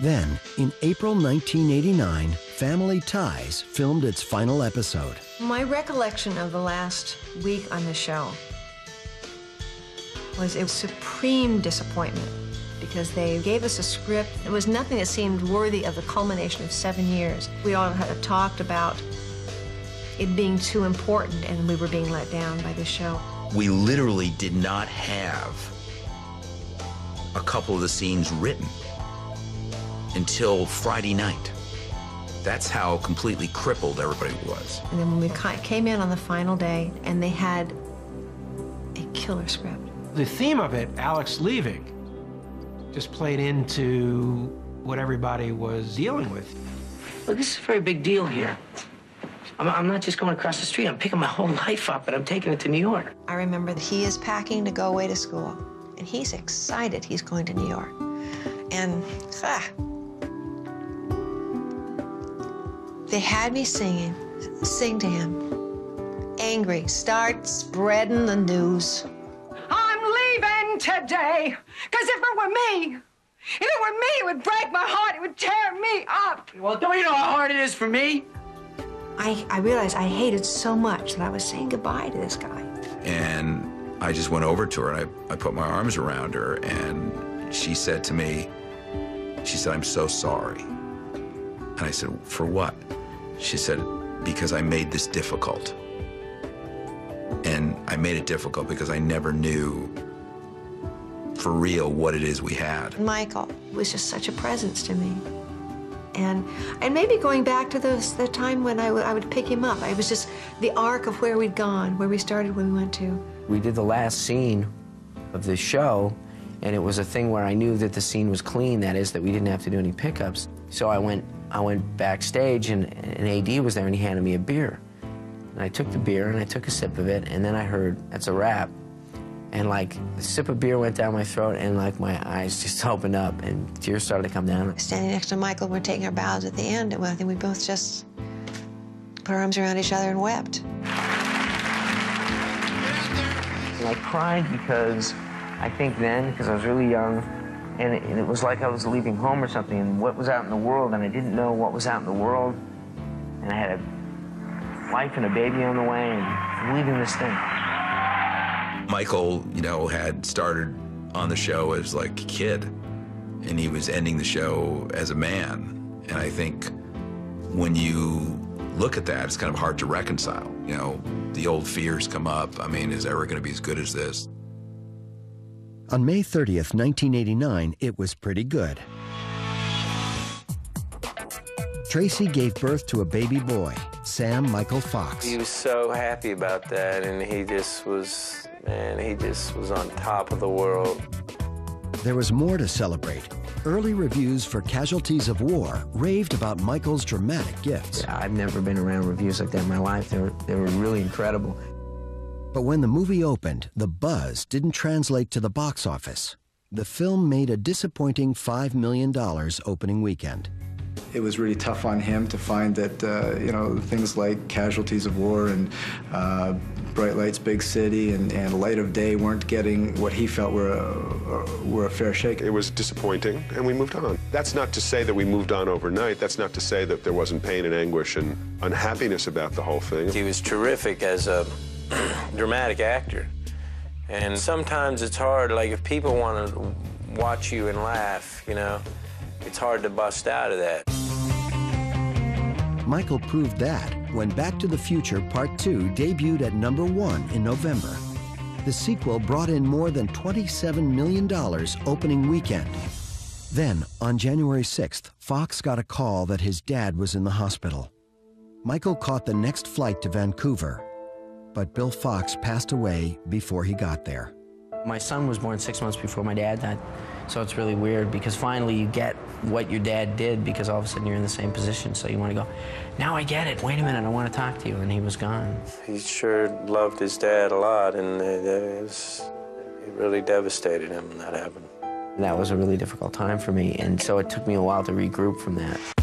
Then, in April 1989, Family Ties filmed its final episode. My recollection of the last week on the show was a supreme disappointment because they gave us a script. It was nothing that seemed worthy of the culmination of seven years. We all had talked about it being too important and we were being let down by the show. We literally did not have a couple of the scenes written until Friday night. That's how completely crippled everybody was. And then when we came in on the final day and they had a killer script. The theme of it, Alex leaving, just played into what everybody was dealing with. Look, this is a very big deal here. I'm, I'm not just going across the street. I'm picking my whole life up and I'm taking it to New York. I remember that he is packing to go away to school and he's excited he's going to New York. And ah, they had me singing, sing to him. Angry, start spreading the news. I'm today. Because if it were me, if it were me, it would break my heart. It would tear me up. Well, don't you know how hard it is for me? I, I realized I hated so much that I was saying goodbye to this guy. And I just went over to her and I, I put my arms around her and she said to me, she said, I'm so sorry. And I said, for what? She said, because I made this difficult. And I made it difficult because I never knew for real what it is we had. Michael was just such a presence to me. And, and maybe going back to those, the time when I, I would pick him up. It was just the arc of where we'd gone, where we started, when we went to. We did the last scene of the show, and it was a thing where I knew that the scene was clean, that is, that we didn't have to do any pickups. So I went, I went backstage, and an AD was there, and he handed me a beer. And I took the beer, and I took a sip of it, and then I heard, that's a wrap. And like, the sip of beer went down my throat, and like, my eyes just opened up, and tears started to come down. Standing next to Michael, we're taking our bows at the end, and I think we both just put our arms around each other and wept. And I cried because I think then, because I was really young, and it, and it was like I was leaving home or something, and what was out in the world, and I didn't know what was out in the world, and I had a wife and a baby on the way, and leaving this thing. Michael, you know, had started on the show as like a kid, and he was ending the show as a man. And I think when you look at that, it's kind of hard to reconcile. You know, the old fears come up. I mean, is ever going to be as good as this? On May 30th, 1989, it was pretty good. Tracy gave birth to a baby boy, Sam Michael Fox. He was so happy about that, and he just was, man, he just was on top of the world. There was more to celebrate. Early reviews for Casualties of War raved about Michael's dramatic gifts. Yeah, I've never been around reviews like that in my life. They were, they were really incredible. But when the movie opened, the buzz didn't translate to the box office. The film made a disappointing $5 million opening weekend. It was really tough on him to find that, uh, you know, things like Casualties of War and uh, Bright Lights, Big City and, and Light of Day weren't getting what he felt were a, were a fair shake. It was disappointing, and we moved on. That's not to say that we moved on overnight. That's not to say that there wasn't pain and anguish and unhappiness about the whole thing. He was terrific as a dramatic actor. And sometimes it's hard, like if people want to watch you and laugh, you know, it's hard to bust out of that. Michael proved that when Back to the Future Part 2 debuted at number one in November. The sequel brought in more than $27 million opening weekend. Then, on January 6th, Fox got a call that his dad was in the hospital. Michael caught the next flight to Vancouver, but Bill Fox passed away before he got there. My son was born six months before my dad died, so it's really weird because finally you get what your dad did because all of a sudden you're in the same position, so you want to go, now I get it, wait a minute, I want to talk to you, and he was gone. He sure loved his dad a lot, and it, it, was, it really devastated him when that happened. That was a really difficult time for me, and so it took me a while to regroup from that.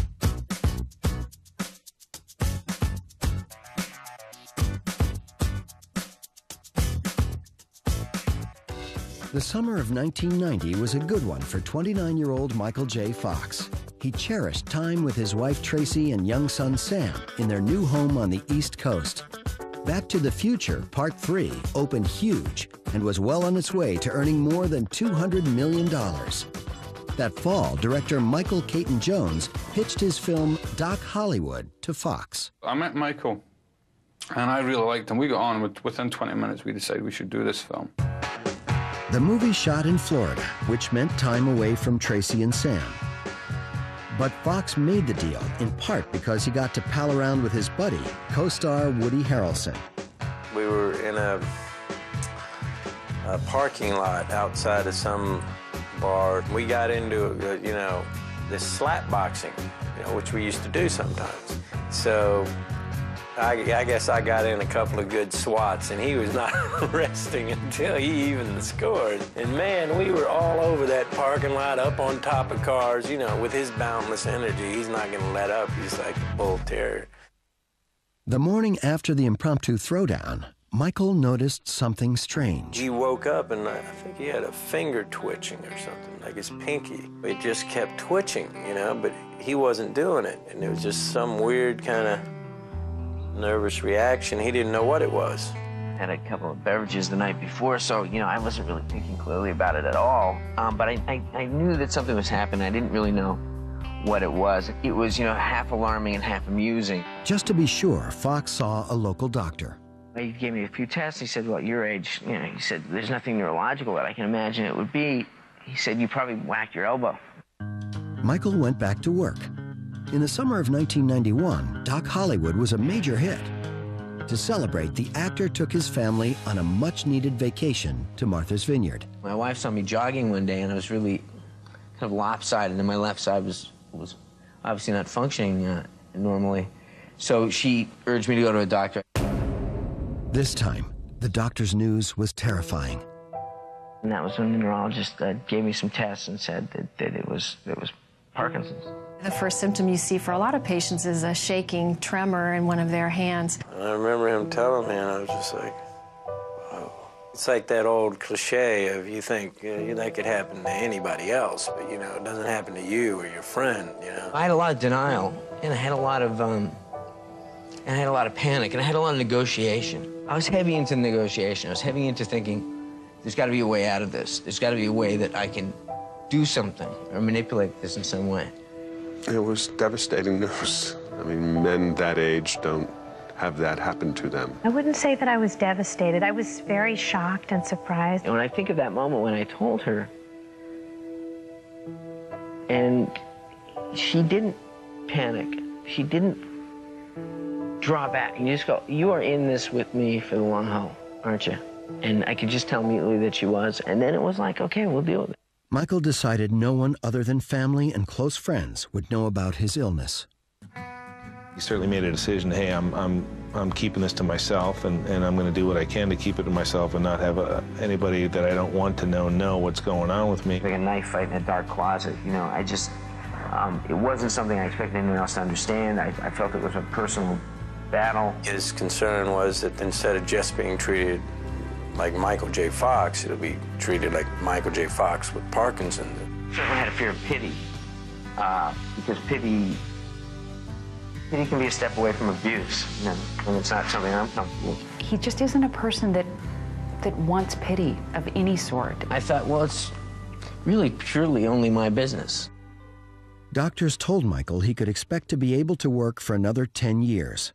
The summer of 1990 was a good one for 29 year old Michael J. Fox. He cherished time with his wife Tracy and young son Sam in their new home on the East Coast. Back to the Future Part 3 opened huge and was well on its way to earning more than $200 million. That fall, director Michael Caton Jones pitched his film Doc Hollywood to Fox. I met Michael, and I really liked him. We got on. Within 20 minutes, we decided we should do this film. The movie shot in Florida, which meant time away from Tracy and Sam. But Fox made the deal in part because he got to pal around with his buddy, co-star Woody Harrelson. We were in a, a parking lot outside of some bar. We got into, uh, you know, this slap boxing, you know, which we used to do sometimes. So I, I, guess I got in a couple of good swats, and he was not resting until he even scored. And man, we were all over that parking lot, up on top of cars. You know, with his boundless energy, he's not going to let up. He's like a bull terrier. The morning after the impromptu throwdown, Michael noticed something strange. He woke up, and I think he had a finger twitching or something, like his pinky. It just kept twitching, you know, but he wasn't doing it. And it was just some weird kind of nervous reaction. He didn't know what it was. Had a couple of beverages the night before, so, you know, I wasn't really thinking clearly about it at all. Um, but I, I, I knew that something was happening. I didn't really know what it was. It was, you know, half alarming and half amusing. Just to be sure, Fox saw a local doctor. He gave me a few tests. He said, well, at your age, you know, he said, there's nothing neurological that I can imagine it would be. He said, you probably whacked your elbow. Michael went back to work. In the summer of 1991, Doc Hollywood was a major hit. To celebrate, the actor took his family on a much needed vacation to Martha's Vineyard. My wife saw me jogging one day, and I was really kind of lopsided, and my left side was, was obviously not functioning uh, normally. So she urged me to go to a doctor. This time, the doctor's news was terrifying. And that was when the neurologist uh, gave me some tests and said that, that it, was, it was Parkinson's. The first symptom you see for a lot of patients is a shaking tremor in one of their hands. I remember him telling me, and I was just like, wow. It's like that old cliche of you think you know, that could happen to anybody else, but you know, it doesn't happen to you or your friend, you know. I had a lot of denial, and I had a lot of, um, and I had a lot of panic, and I had a lot of negotiation. I was heavy into negotiation. I was heavy into thinking, there's got to be a way out of this. There's got to be a way that I can do something or manipulate this in some way. It was devastating news. I mean, men that age don't have that happen to them. I wouldn't say that I was devastated. I was very shocked and surprised. And when I think of that moment when I told her, and she didn't panic, she didn't draw back. You just go, You are in this with me for the long haul, aren't you? And I could just tell immediately that she was. And then it was like, Okay, we'll deal with it. Michael decided no one other than family and close friends would know about his illness. He certainly made a decision, hey, I'm, I'm, I'm keeping this to myself, and, and I'm going to do what I can to keep it to myself and not have a, anybody that I don't want to know know what's going on with me. Like a knife fight in a dark closet, you know, I just, um, it wasn't something I expected anyone else to understand. I, I felt it was a personal battle. His concern was that instead of just being treated like Michael J. Fox, it'll be treated like Michael J. Fox with Parkinson's. Everyone had a fear of pity, uh, because pity, pity can be a step away from abuse, you know, and it's not something I'm comfortable with. He just isn't a person that that wants pity of any sort. I thought, well, it's really purely only my business. Doctors told Michael he could expect to be able to work for another 10 years.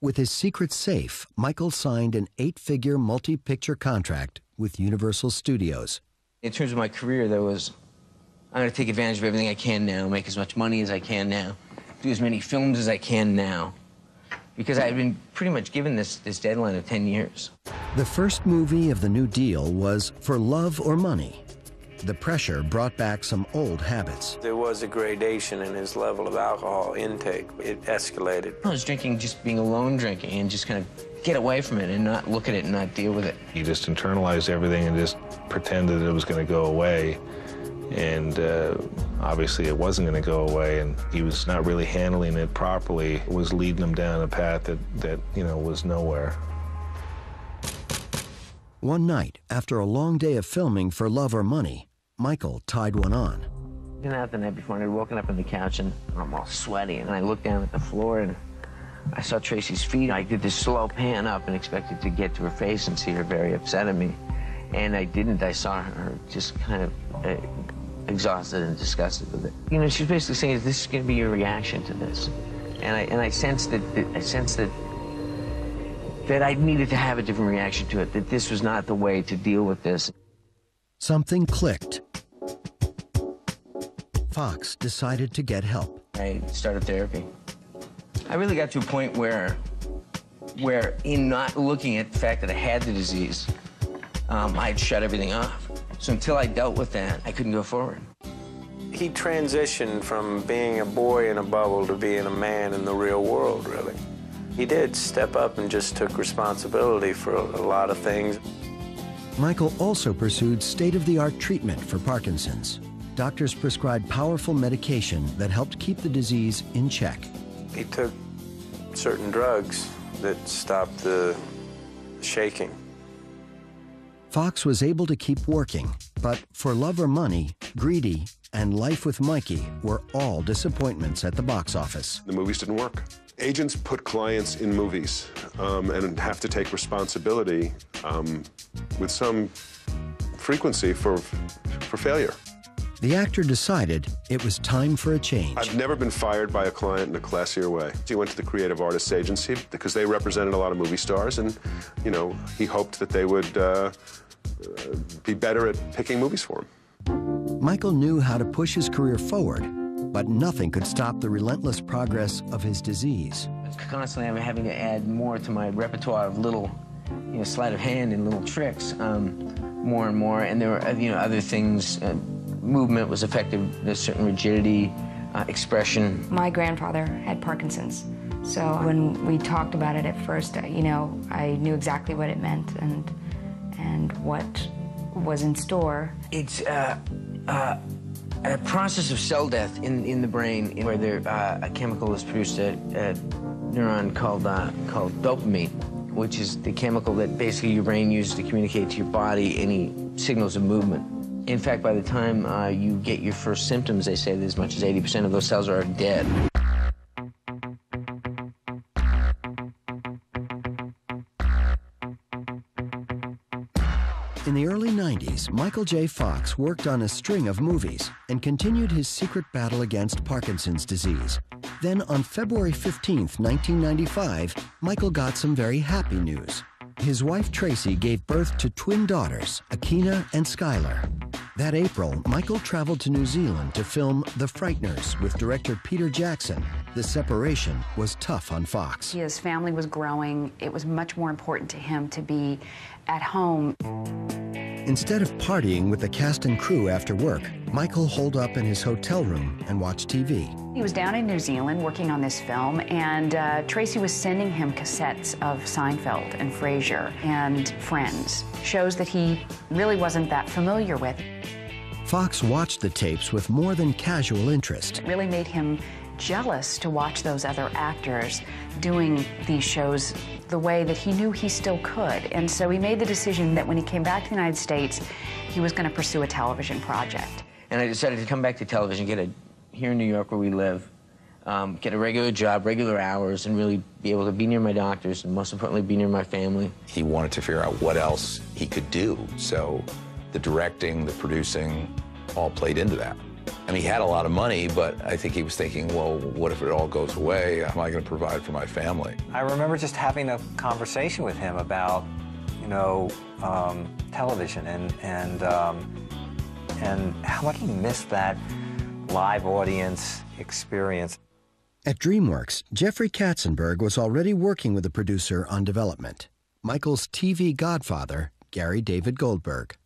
With his secret safe, Michael signed an eight figure multi picture contract with Universal Studios. In terms of my career, there was I'm going to take advantage of everything I can now, make as much money as I can now, do as many films as I can now, because I've been pretty much given this, this deadline of 10 years. The first movie of the New Deal was For Love or Money. The pressure brought back some old habits. There was a gradation in his level of alcohol intake. It escalated. I was drinking, just being alone drinking, and just kind of get away from it and not look at it and not deal with it. He just internalized everything and just pretended it was going to go away. And uh, obviously it wasn't going to go away, and he was not really handling it properly. It was leading him down a path that, that you know, was nowhere. One night, after a long day of filming for Love or Money, Michael tied one on. Been out the night before, and I'd woken up on the couch, and I'm all sweaty, and I looked down at the floor, and I saw Tracy's feet. I did this slow pan up and expected to get to her face and see her very upset at me. And I didn't. I saw her just kind of uh, exhausted and disgusted with it. You know, she's basically saying, this is going to be your reaction to this. And I, and I sensed that, that I sensed that that I needed to have a different reaction to it, that this was not the way to deal with this. Something clicked. Fox decided to get help. I started therapy. I really got to a point where, where in not looking at the fact that I had the disease, um, I'd shut everything off. So until I dealt with that, I couldn't go forward. He transitioned from being a boy in a bubble to being a man in the real world, really. He did step up and just took responsibility for a, a lot of things. Michael also pursued state-of-the-art treatment for Parkinson's. Doctors prescribed powerful medication that helped keep the disease in check. He took certain drugs that stopped the shaking. Fox was able to keep working, but For Love or Money, Greedy, and Life with Mikey were all disappointments at the box office. The movies didn't work. Agents put clients in movies um, and have to take responsibility um, with some frequency for, for failure. The actor decided it was time for a change. I've never been fired by a client in a classier way. He went to the Creative Artists Agency because they represented a lot of movie stars, and you know he hoped that they would uh, uh, be better at picking movies for him. Michael knew how to push his career forward, but nothing could stop the relentless progress of his disease. Constantly, I'm having to add more to my repertoire of little, you know, sleight of hand and little tricks, um, more and more. And there were, you know, other things. Uh, movement was affected. There's certain rigidity, uh, expression. My grandfather had Parkinson's. So when we talked about it at first, uh, you know, I knew exactly what it meant and and what was in store. It's uh, uh, a process of cell death in, in the brain where there, uh, a chemical is produced at a neuron called, uh, called dopamine, which is the chemical that basically your brain uses to communicate to your body any signals of movement. In fact, by the time uh, you get your first symptoms, they say that as much as 80% of those cells are dead. Michael J. Fox worked on a string of movies and continued his secret battle against Parkinson's disease. Then on February 15, 1995, Michael got some very happy news. His wife Tracy gave birth to twin daughters, Aquinnah and Schuyler. That April, Michael traveled to New Zealand to film The Frighteners with director Peter Jackson. The separation was tough on Fox. His family was growing. It was much more important to him to be at home. Instead of partying with the cast and crew after work, Michael holed up in his hotel room and watched TV. He was down in New Zealand working on this film, and uh, Tracy was sending him cassettes of Seinfeld and Frasier and Friends, shows that he really wasn't that familiar with. Fox watched the tapes with more than casual interest. It really made him jealous to watch those other actors doing these shows the way that he knew he still could. And so he made the decision that when he came back to the United States, he was going to pursue a television project. And I decided to come back to television, get a, here in New York where we live, um, get a regular job, regular hours, and really be able to be near my doctors, and most importantly, be near my family. He wanted to figure out what else he could do. So the directing, the producing, all played into that. I mean, he had a lot of money, but I think he was thinking, well, what if it all goes away? How am I going to provide for my family? I remember just having a conversation with him about, you know, um, television and and um, and how much he missed that live audience experience. At DreamWorks, Jeffrey Katzenberg was already working with the producer on development. Michael's TV godfather, Gary David Goldberg.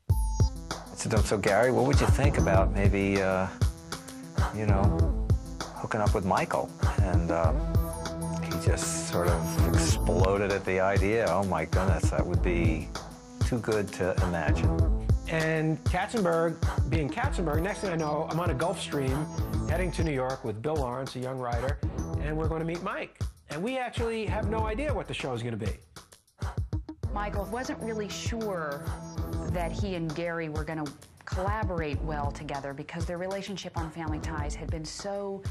I said, so Gary, what would you think about maybe, uh, you know, hooking up with Michael? And uh, he just sort of exploded at the idea. Oh my goodness, that would be too good to imagine. And Katzenberg, being Katzenberg, next thing I know, I'm on a Gulfstream heading to New York with Bill Lawrence, a young writer, and we're going to meet Mike. And we actually have no idea what the show is going to be. Michael wasn't really sure that he and Gary were going to collaborate well together because their relationship on Family Ties had been so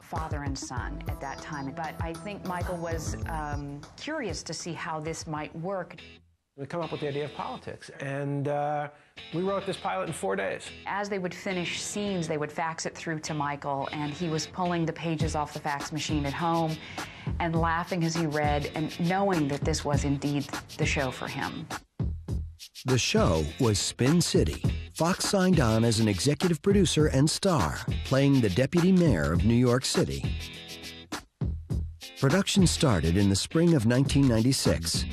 father and son at that time. But I think Michael was um, curious to see how this might work. We come up with the idea of politics, and uh, we wrote this pilot in four days. As they would finish scenes, they would fax it through to Michael, and he was pulling the pages off the fax machine at home and laughing as he read and knowing that this was indeed the show for him. The show was Spin City. Fox signed on as an executive producer and star, playing the deputy mayor of New York City. Production started in the spring of 1996.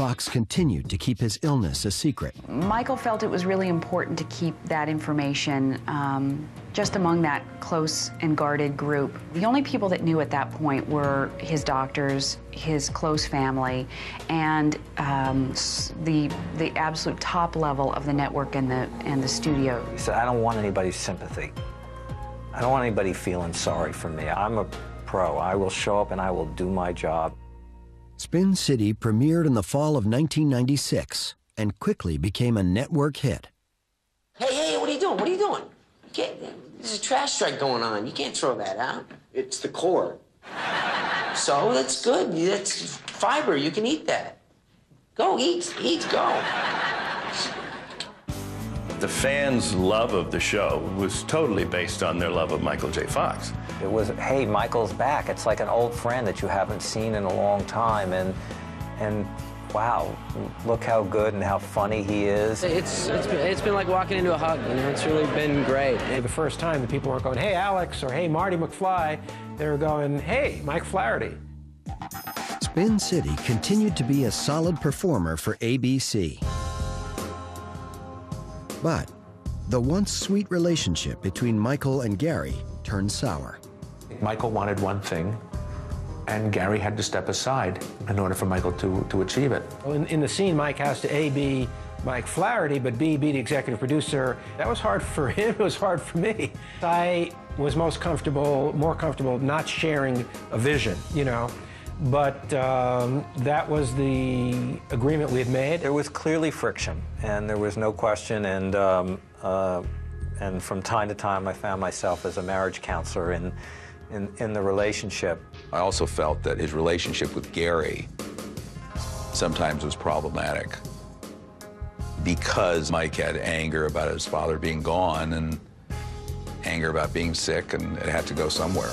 Fox continued to keep his illness a secret. Michael felt it was really important to keep that information um, just among that close and guarded group. The only people that knew at that point were his doctors, his close family, and um, the the absolute top level of the network and the and the studio. He said, "I don't want anybody's sympathy. I don't want anybody feeling sorry for me. I'm a pro. I will show up and I will do my job." Spin City premiered in the fall of 1996 and quickly became a network hit. Hey, hey, what are you doing? What are you doing? You can't, there's a trash strike going on. You can't throw that out. It's the core. So that's good. That's fiber. You can eat that. Go, eat, eat, go. The fans' love of the show was totally based on their love of Michael J. Fox. It was, hey, Michael's back. It's like an old friend that you haven't seen in a long time, and and wow, look how good and how funny he is. It's it's been, it's been like walking into a hug. You know, it's really been great. For the first time, the people weren't going, "Hey, Alex," or "Hey, Marty McFly." They were going, "Hey, Mike Flaherty." Spin City continued to be a solid performer for ABC. But the once sweet relationship between Michael and Gary turned sour. Michael wanted one thing, and Gary had to step aside in order for Michael to, to achieve it. In, in the scene, Mike has to A, be Mike Flaherty, but B, be the executive producer. That was hard for him, it was hard for me. I was most comfortable, more comfortable not sharing a vision, you know. But um, that was the agreement we had made. There was clearly friction, and there was no question. And um, uh, and from time to time, I found myself as a marriage counselor in, in in the relationship. I also felt that his relationship with Gary sometimes was problematic because Mike had anger about his father being gone and anger about being sick, and it had to go somewhere.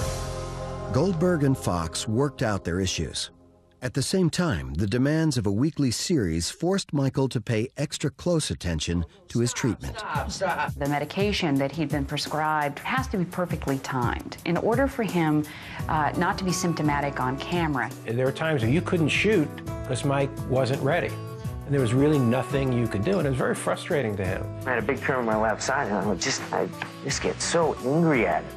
Goldberg and Fox worked out their issues. At the same time, the demands of a weekly series forced Michael to pay extra close attention to his treatment. Stop, stop. The medication that he'd been prescribed has to be perfectly timed. In order for him uh, not to be symptomatic on camera. There were times where you couldn't shoot because Mike wasn't ready. And there was really nothing you could do, and it was very frustrating to him. I had a big turn on my left side, and I would just, I just get so angry at it.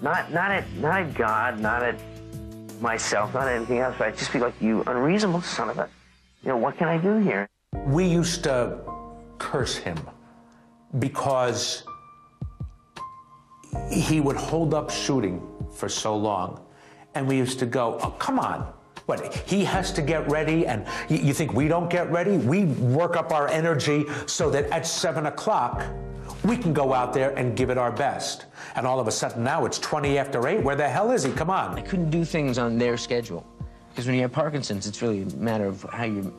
Not, not at, not at God, not at myself, not anything else, but I'd just be like, you unreasonable son of a, you know, what can I do here? We used to curse him because he would hold up shooting for so long. And we used to go, oh, come on. What, he has to get ready, and you, think we don't get ready? We work up our energy so that at 7 o'clock, we can go out there and give it our best. And all of a sudden now it's 20 after 8. Where the hell is he? Come on. I couldn't do things on their schedule. Because when you have Parkinson's, it's really a matter of how your,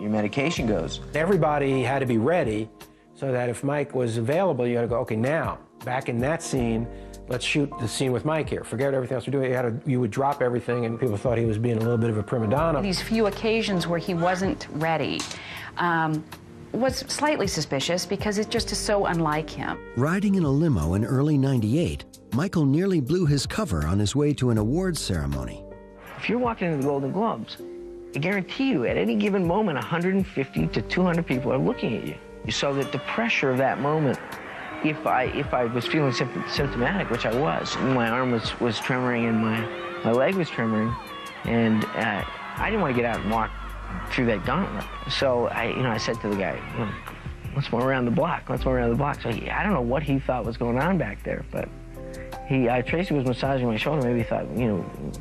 your medication goes. Everybody had to be ready so that if Mike was available, you had to go, okay, now, back in that scene, let's shoot the scene with Mike here. Forget everything else we're doing. You, had to, you would drop everything, and people thought he was being a little bit of a prima donna. These few occasions where he wasn't ready. Um, was slightly suspicious because it just is so unlike him. Riding in a limo in early 98, Michael nearly blew his cover on his way to an awards ceremony. If you're walking into the Golden Globes I guarantee you, at any given moment, 150 to 200 people are looking at you. So that the pressure of that moment, if I if I was feeling sympt- symptomatic, which I was, my arm was was tremoring and my my leg was tremoring, and uh, I didn't want to get out and walk through that gauntlet. So I, you know, I said to the guy, you know, let's go around the block. Let's go around the block. So he, I don't know what he thought was going on back there, but he, uh, Tracy was massaging my shoulder. Maybe he thought, you know,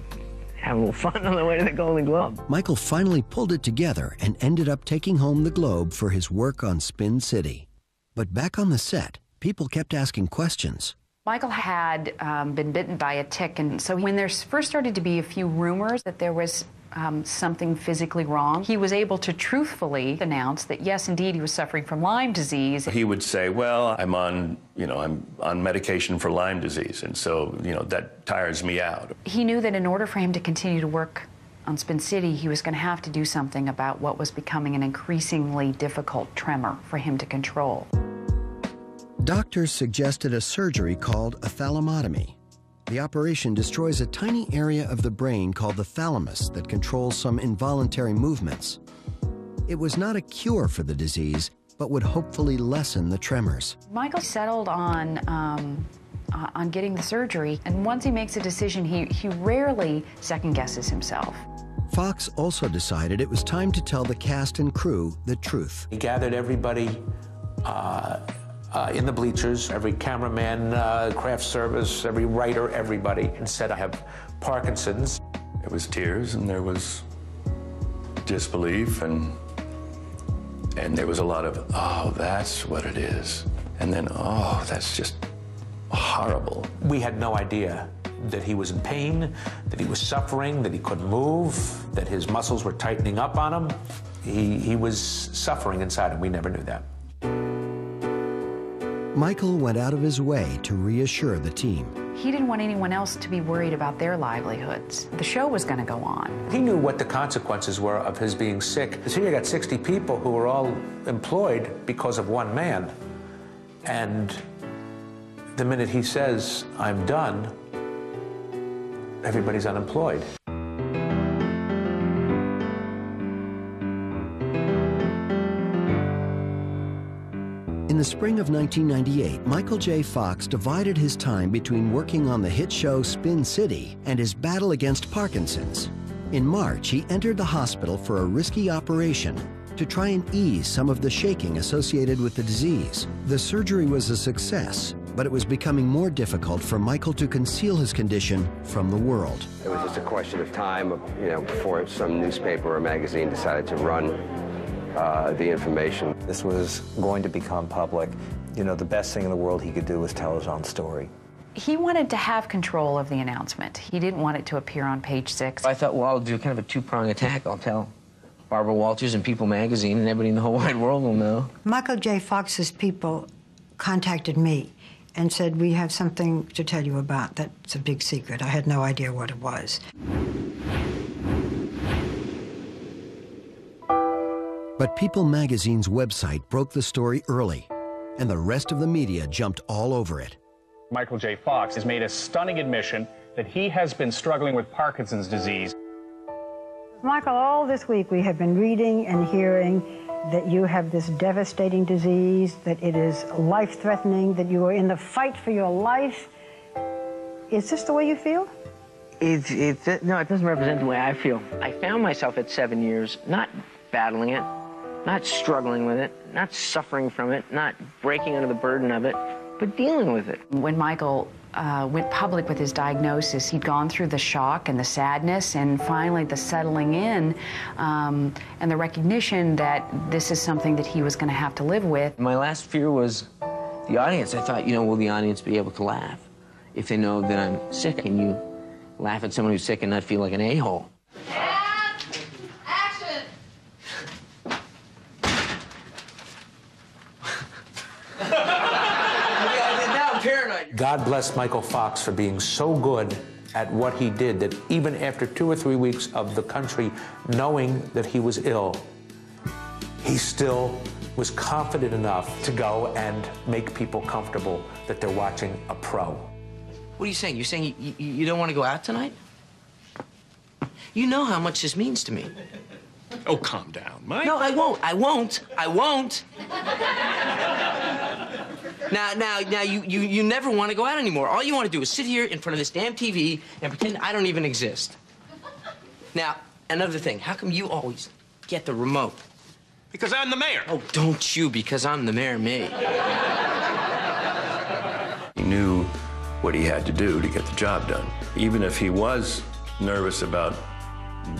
have a little fun on the way to the Golden Globe. Michael finally pulled it together and ended up taking home the Globe for his work on Spin City. But back on the set, people kept asking questions. Michael had um, been bitten by a tick, and so when there first started to be a few rumors that there was um, something physically wrong, he was able to truthfully announce that yes, indeed, he was suffering from Lyme disease. He would say, "Well, I'm on, you know, I'm on medication for Lyme disease, and so, you know, that tires me out." He knew that in order for him to continue to work on Spin City, he was going to have to do something about what was becoming an increasingly difficult tremor for him to control. Doctors suggested a surgery called a thalamotomy. The operation destroys a tiny area of the brain called the thalamus that controls some involuntary movements. It was not a cure for the disease, but would hopefully lessen the tremors. Michael settled on um, uh, on getting the surgery, and once he makes a decision, he, he rarely second guesses himself. Fox also decided it was time to tell the cast and crew the truth. He gathered everybody uh, uh, in the bleachers, every cameraman, uh, craft service, every writer, everybody, and said, I have Parkinson's. It was tears and there was disbelief and and there was a lot of, oh, that's what it is. And then, oh, that's just horrible. We had no idea that he was in pain, that he was suffering, that he couldn't move, that his muscles were tightening up on him. He, he was suffering inside, and we never knew that. Michael went out of his way to reassure the team. He didn't want anyone else to be worried about their livelihoods. The show was going to go on. He knew what the consequences were of his being sick. So you got 60 people who were all employed because of one man. And the minute he says, I'm done, everybody's unemployed. The spring of 1998, Michael J. Fox divided his time between working on the hit show Spin City and his battle against Parkinson's. In March, he entered the hospital for a risky operation to try and ease some of the shaking associated with the disease. The surgery was a success, but it was becoming more difficult for Michael to conceal his condition from the world. It was just a question of time, you know, before some newspaper or magazine decided to run uh, the information. This was going to become public. You know, the best thing in the world he could do was tell his own story. He wanted to have control of the announcement. He didn't want it to appear on page six. I thought, well, I'll do kind of a two-prong attack. I'll tell Barbara Walters and People magazine, and everybody in the whole wide world will know. Michael J. Fox's people contacted me and said, We have something to tell you about that's a big secret. I had no idea what it was. But People magazine's website broke the story early, and the rest of the media jumped all over it. Michael J. Fox has made a stunning admission that he has been struggling with Parkinson's disease. Michael, all this week we have been reading and hearing that you have this devastating disease, that it is life threatening, that you are in the fight for your life. Is this the way you feel? It's, it's, no, it doesn't represent the way I feel. I found myself at seven years not battling it, not struggling with it, not suffering from it, not breaking under the burden of it, but dealing with it. When Michael uh, went public with his diagnosis, he'd gone through the shock and the sadness and finally the settling in um, and the recognition that this is something that he was going to have to live with. My last fear was the audience. I thought, you know, will the audience be able to laugh if they know that I'm sick? Can you laugh at someone who's sick and not feel like an a-hole? God bless Michael Fox for being so good at what he did that even after two or three weeks of the country knowing that he was ill, he still was confident enough to go and make people comfortable that they're watching a pro. What are you saying? You're saying you, you, you don't want to go out tonight? You know how much this means to me. Oh, calm down, Mike. No, I won't. I won't. I won't. Now, now, now, you, you, you never want to go out anymore. All you want to do is sit here in front of this damn TV and pretend I don't even exist. Now, another thing. How come you always get the remote? Because I'm the mayor. Oh, don't you? Because I'm the mayor, me. He knew what he had to do to get the job done. Even if he was nervous about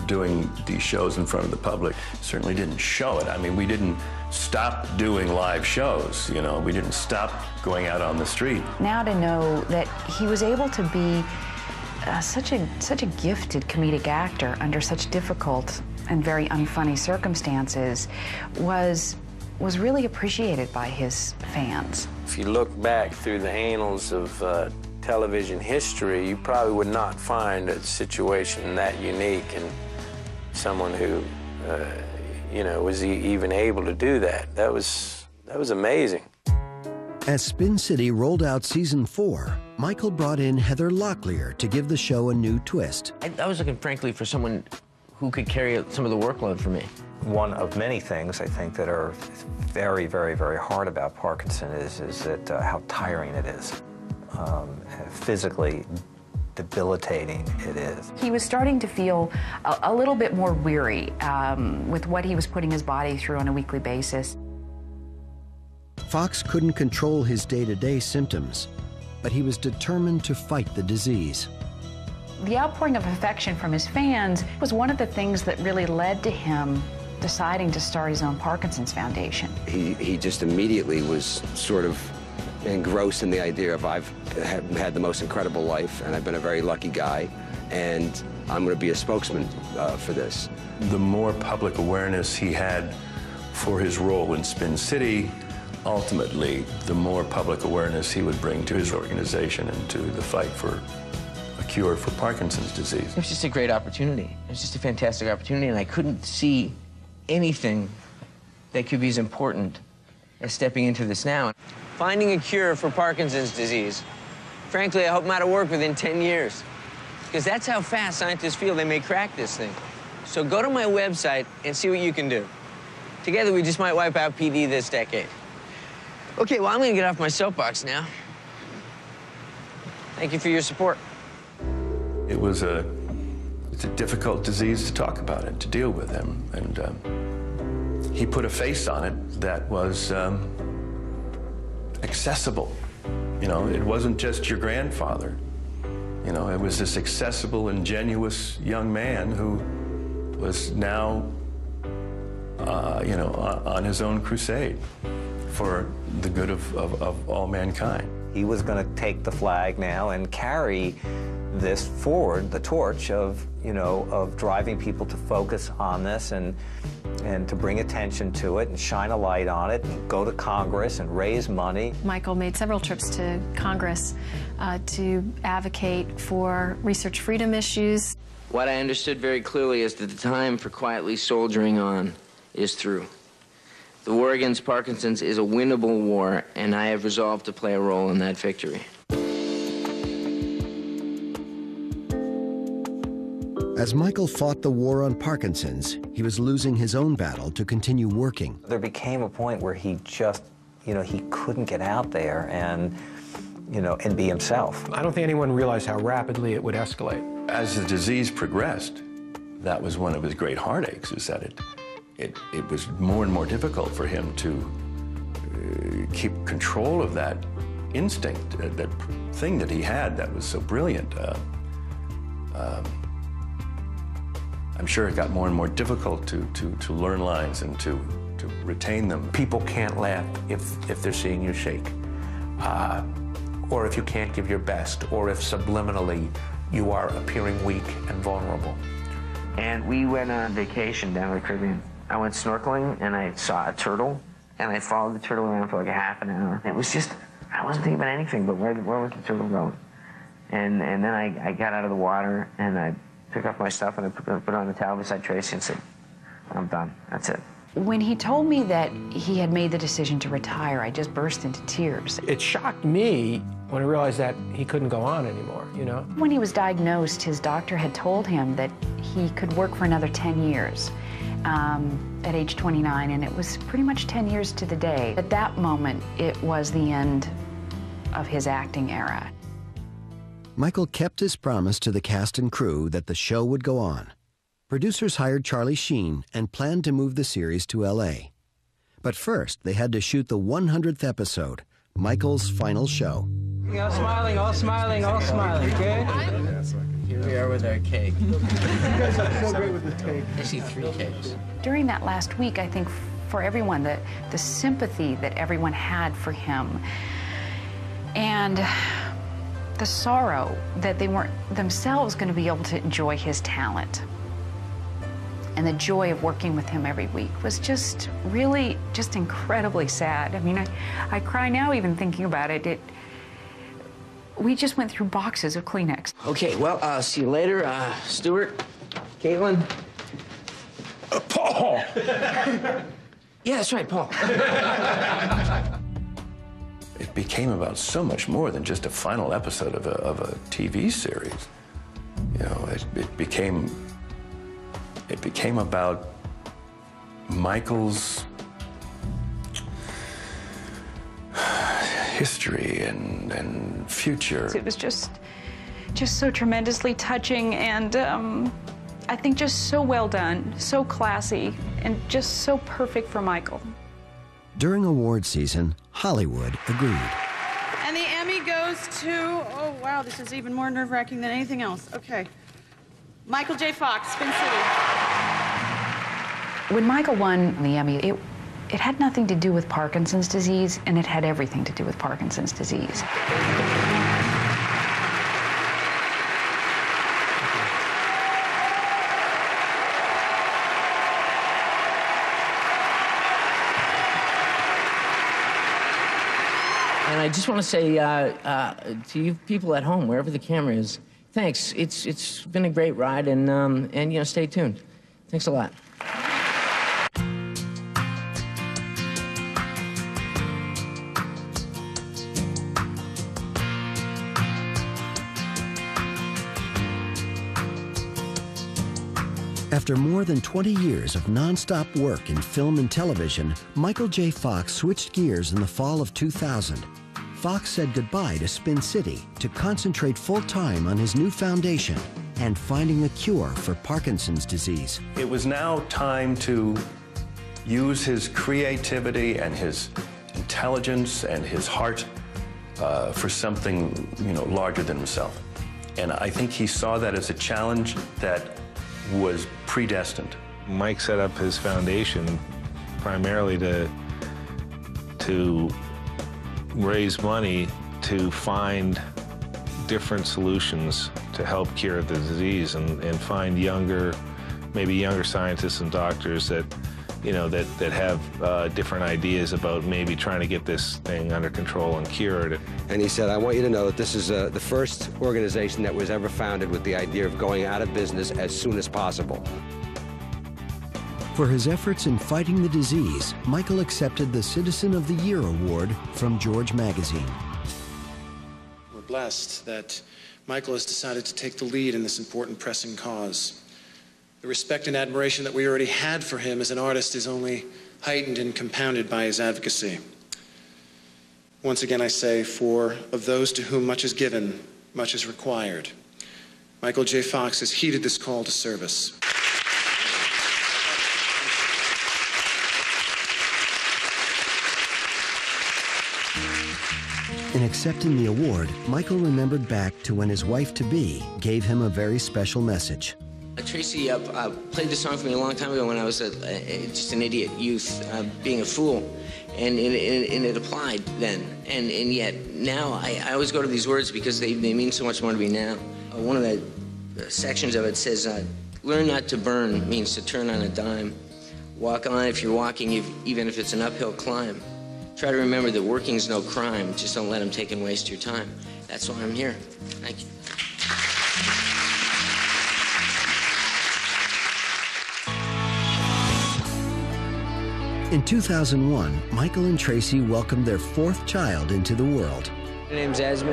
doing these shows in front of the public, certainly didn't show it. I mean, we didn't stop doing live shows, you know, we didn't stop going out on the street. Now to know that he was able to be uh, such a such a gifted comedic actor under such difficult and very unfunny circumstances was was really appreciated by his fans. If you look back through the annals of uh, television history, you probably would not find a situation that unique and someone who, uh, you know, was e even able to do that. That was that was amazing. As Spin City rolled out season four, Michael brought in Heather Locklear to give the show a new twist. I, I was looking, frankly, for someone who could carry some of the workload for me. One of many things I think that are very, very, very hard about Parkinson is, is that uh, how tiring it is. Um, physically debilitating it is. He was starting to feel a, a little bit more weary um, with what he was putting his body through on a weekly basis. Fox couldn't control his day to day symptoms, but he was determined to fight the disease. The outpouring of affection from his fans was one of the things that really led to him deciding to start his own Parkinson's Foundation. He, he just immediately was sort of engrossed in the idea of I've had, had the most incredible life and I've been a very lucky guy and I'm going to be a spokesman uh, for this. The more public awareness he had for his role in Spin City, ultimately, the more public awareness he would bring to his organization and to the fight for a cure for Parkinson's disease. It was just a great opportunity. It was just a fantastic opportunity, and I couldn't see anything that could be as important as stepping into this now. Finding a cure for Parkinson's disease. Frankly, I hope I'm out of work within 10 years. Because that's how fast scientists feel they may crack this thing. So go to my website and see what you can do. Together, we just might wipe out PD this decade. Okay, well, I'm gonna get off my soapbox now. Thank you for your support. It was a, it's a difficult disease to talk about and to deal with him. And um, he put a face on it that was um, accessible. You know, it wasn't just your grandfather. You know, it was this accessible, ingenuous young man who was now, uh, you know, on, his own crusade for the good of, of, of all mankind. He was going to take the flag now and carry this forward, the torch of, you know, of driving people to focus on this and, and to bring attention to it and shine a light on it and go to Congress and raise money. Michael made several trips to Congress uh, to advocate for research freedom issues. What I understood very clearly is that the time for quietly soldiering on is through. The war against Parkinson's is a winnable war, and I have resolved to play a role in that victory. As Michael fought the war on Parkinson's, he was losing his own battle to continue working. There became a point where he just, you know, he couldn't get out there and, you know, and be himself. I don't think anyone realized how rapidly it would escalate. As the disease progressed, that was one of his great heartaches, is that it, it, it was more and more difficult for him to uh, keep control of that instinct, uh, that thing that he had that was so brilliant. Uh, um, I'm sure it got more and more difficult to, to, to learn lines and to, to retain them. People can't laugh if, if they're seeing you shake, uh, or if you can't give your best, or if subliminally you are appearing weak and vulnerable. And we went on vacation down to the Caribbean. I went snorkeling and I saw a turtle, and I followed the turtle around for like a half an hour. It was just, I wasn't thinking about anything but where, where was the turtle going? And, and then I, I got out of the water and I took up my stuff and I put, put it on the towel beside Tracy and said, I'm done. That's it. When he told me that he had made the decision to retire, I just burst into tears. It shocked me when I realized that he couldn't go on anymore, you know? When he was diagnosed, his doctor had told him that he could work for another 10 years. um, at age 29, and it was pretty much 10 years to the day. At that moment, it was the end of his acting era. Michael kept his promise to the cast and crew that the show would go on. Producers hired Charlie Sheen and planned to move the series to LA. But first, they had to shoot the 100th episode, Michael's final show. All smiling, all smiling, all smiling, good? Here we are with our cake. you guys are so great with the cake. I see three cakes. During that last week, I think for everyone, the, the sympathy that everyone had for him and the sorrow that they weren't themselves going to be able to enjoy his talent and the joy of working with him every week was just really just incredibly sad. I mean, I, I cry now even thinking about it. It we just went through boxes of Kleenex. Okay, well, uh, see you later. Uh, Stuart, Caitlin. Uh, Paul! yeah, that's right, Paul. became about so much more than just a final episode of a, of a TV series. You know, it, it became it became about Michael's history and, and future. It was just, just so tremendously touching and um, I think just so well done, so classy, and just so perfect for Michael. During award season, Hollywood agreed. And the Emmy goes to, oh wow, this is even more nerve wracking than anything else. Okay. Michael J. Fox, Spin City. When Michael won the Emmy, it it had nothing to do with Parkinson's disease, and it had everything to do with Parkinson's disease. Just want to say uh, uh, to you people at home, wherever the camera is, thanks. It's it's been a great ride, and um, and you know, stay tuned. Thanks a lot. After more than 20 years of nonstop work in film and television, Michael J. Fox switched gears in the fall of 2000. Fox said goodbye to Spin City to concentrate full time on his new foundation and finding a cure for Parkinson's disease. It was now time to use his creativity and his intelligence and his heart uh, for something you know larger than himself. And I think he saw that as a challenge that was predestined. Mike set up his foundation primarily to to raise money to find different solutions to help cure the disease and, and find younger, maybe younger scientists and doctors that, you know, that, that have uh, different ideas about maybe trying to get this thing under control and cured. And he said, I want you to know that this is uh, the first organization that was ever founded with the idea of going out of business as soon as possible. For his efforts in fighting the disease, Michael accepted the Citizen of the Year award from George Magazine. We're blessed that Michael has decided to take the lead in this important pressing cause. The respect and admiration that we already had for him as an artist is only heightened and compounded by his advocacy. Once again, I say, for of those to whom much is given, much is required. Michael J. Fox has heeded this call to service. In accepting the award, Michael remembered back to when his wife-to-be gave him a very special message. Uh, Tracy uh, uh, played this song for me a long time ago when I was a, a, just an idiot youth, uh, being a fool, and, and, and, it applied then. And, and yet now I, I, always go to these words because they, they mean so much more to me now. Uh, one of the sections of it says, uh, "Learn not to burn means to turn on a dime. Walk on if you're walking, if, even if it's an uphill climb." Try to remember that working's no crime. Just don't let them take and waste your time. That's why I'm here. Thank you. In 2001, Michael and Tracy welcomed their fourth child into the world. My name's Esme.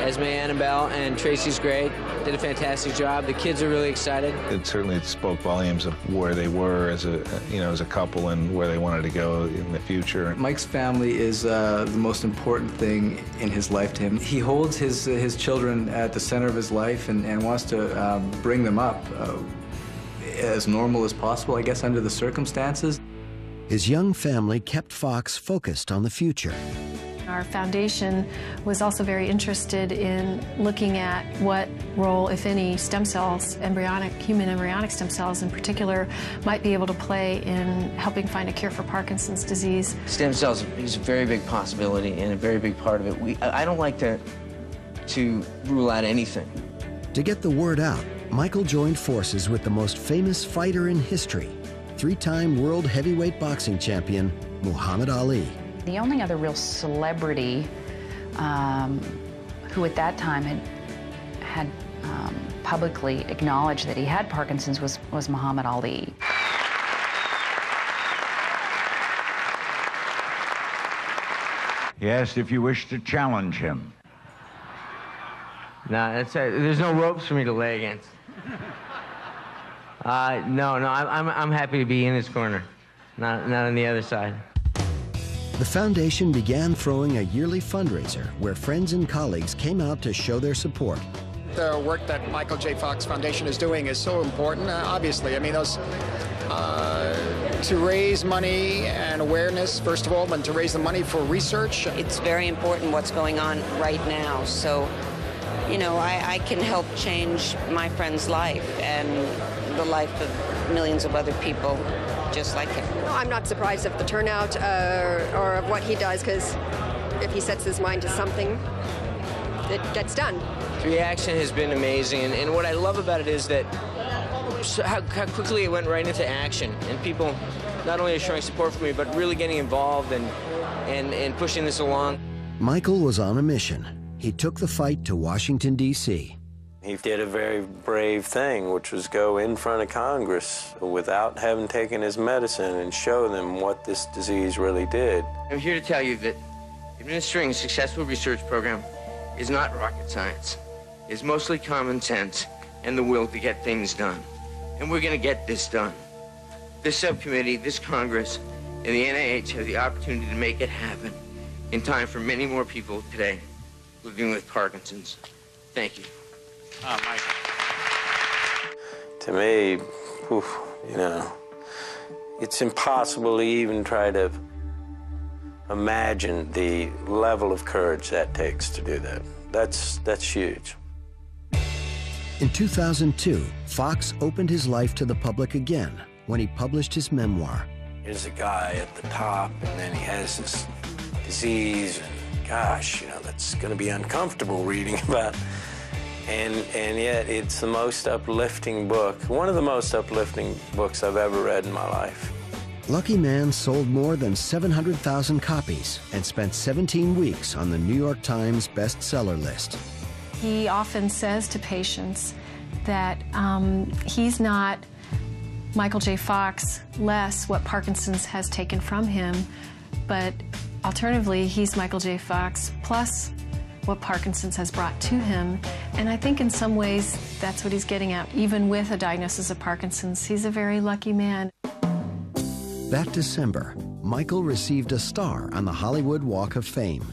Esme Annabelle and Tracy's great. Did a fantastic job. The kids are really excited. It certainly spoke volumes of where they were as a you know as a couple and where they wanted to go in the future. Mike's family is uh, the most important thing in his life to him. He holds his his children at the center of his life and, and wants to uh, bring them up uh, as normal as possible, I guess, under the circumstances. His young family kept Fox focused on the future. Our foundation was also very interested in looking at what role, if any, stem cells, embryonic, human embryonic stem cells in particular, might be able to play in helping find a cure for Parkinson's disease. Stem cells is a very big possibility and a very big part of it. We, I don't like to, to rule out anything. To get the word out, Michael joined forces with the most famous fighter in history, three-time world heavyweight boxing champion, Muhammad Ali. The only other real celebrity um, who at that time had had um, publicly acknowledged that he had Parkinson's was, was Muhammad Ali. He asked if you wish to challenge him. No, that's uh, there's no ropes for me to lay against. Uh, no, no, I'm, I'm, I'm happy to be in this corner, not, not on the other side. The foundation began throwing a yearly fundraiser where friends and colleagues came out to show their support. The work that Michael J. Fox Foundation is doing is so important, uh, obviously. I mean, those uh, to raise money and awareness, first of all, and to raise the money for research. It's very important what's going on right now. So, you know, I, I can help change my friend's life and the life of millions of other people just like him. No, I'm not surprised of the turnout uh, or of what he does because if he sets his mind to something, it gets done. The reaction has been amazing, and, and what I love about it is that so how, how, quickly it went right into action, and people not only are showing support for me, but really getting involved and, and, and pushing this along. Michael was on a mission. He took the fight to Washington, D.C. He did a very brave thing, which was go in front of Congress without having taken his medicine and show them what this disease really did. I'm here to tell you that administering a successful research program is not rocket science. It's mostly common sense and the will to get things done. And we're going to get this done. This subcommittee, this Congress, and the NIH have the opportunity to make it happen in time for many more people today living with Parkinson's. Thank you. Oh, to me, oof, you know, it's impossible to even try to imagine the level of courage that takes to do that. That's, that's huge. In 2002, Fox opened his life to the public again when he published his memoir. Here's a guy at the top, and then he has this disease, and gosh, you know, that's going to be uncomfortable reading about. And, and yet, it's the most uplifting book, one of the most uplifting books I've ever read in my life. Lucky Man sold more than 700,000 copies and spent 17 weeks on the New York Times bestseller list. He often says to patients that um, he's not Michael J. Fox less what Parkinson's has taken from him, but alternatively, he's Michael J. Fox plus what Parkinson's has brought to him. And I think in some ways that's what he's getting at. Even with a diagnosis of Parkinson's, he's a very lucky man. That December, Michael received a star on the Hollywood Walk of Fame.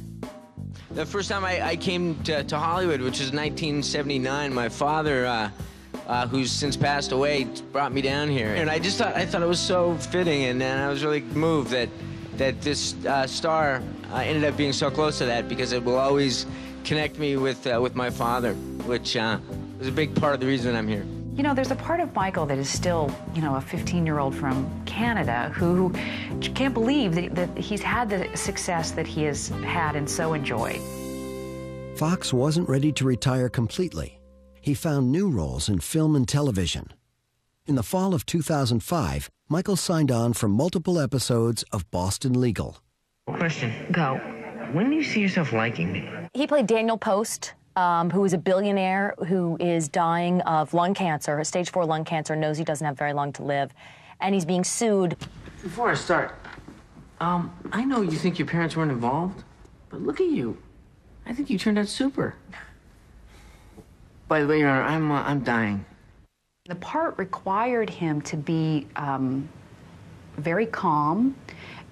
The first time I, I came to, to, Hollywood, which was 1979, my father, uh, uh, who's since passed away, brought me down here, and I just thought I thought it was so fitting, and, and I was really moved that that this uh, star uh, ended up being so close to that because it will always connect me with uh, with my father, which uh, was a big part of the reason I'm here. You know, there's a part of Michael that is still, you know, a 15-year-old from Canada who can't believe that, that he's had the success that he has had and so enjoyed. Fox wasn't ready to retire completely. He found new roles in film and television. In the fall of 2005, Michael signed on for multiple episodes of Boston Legal. Question. Go. When do you see yourself liking me? He played Daniel Post, um, who is a billionaire who is dying of lung cancer, stage four lung cancer, knows he doesn't have very long to live, and he's being sued. Before I start, um, I know you think your parents weren't involved, but look at you. I think you turned out super. By the way, Your Honor, I'm, uh, I'm dying. The part required him to be um, very calm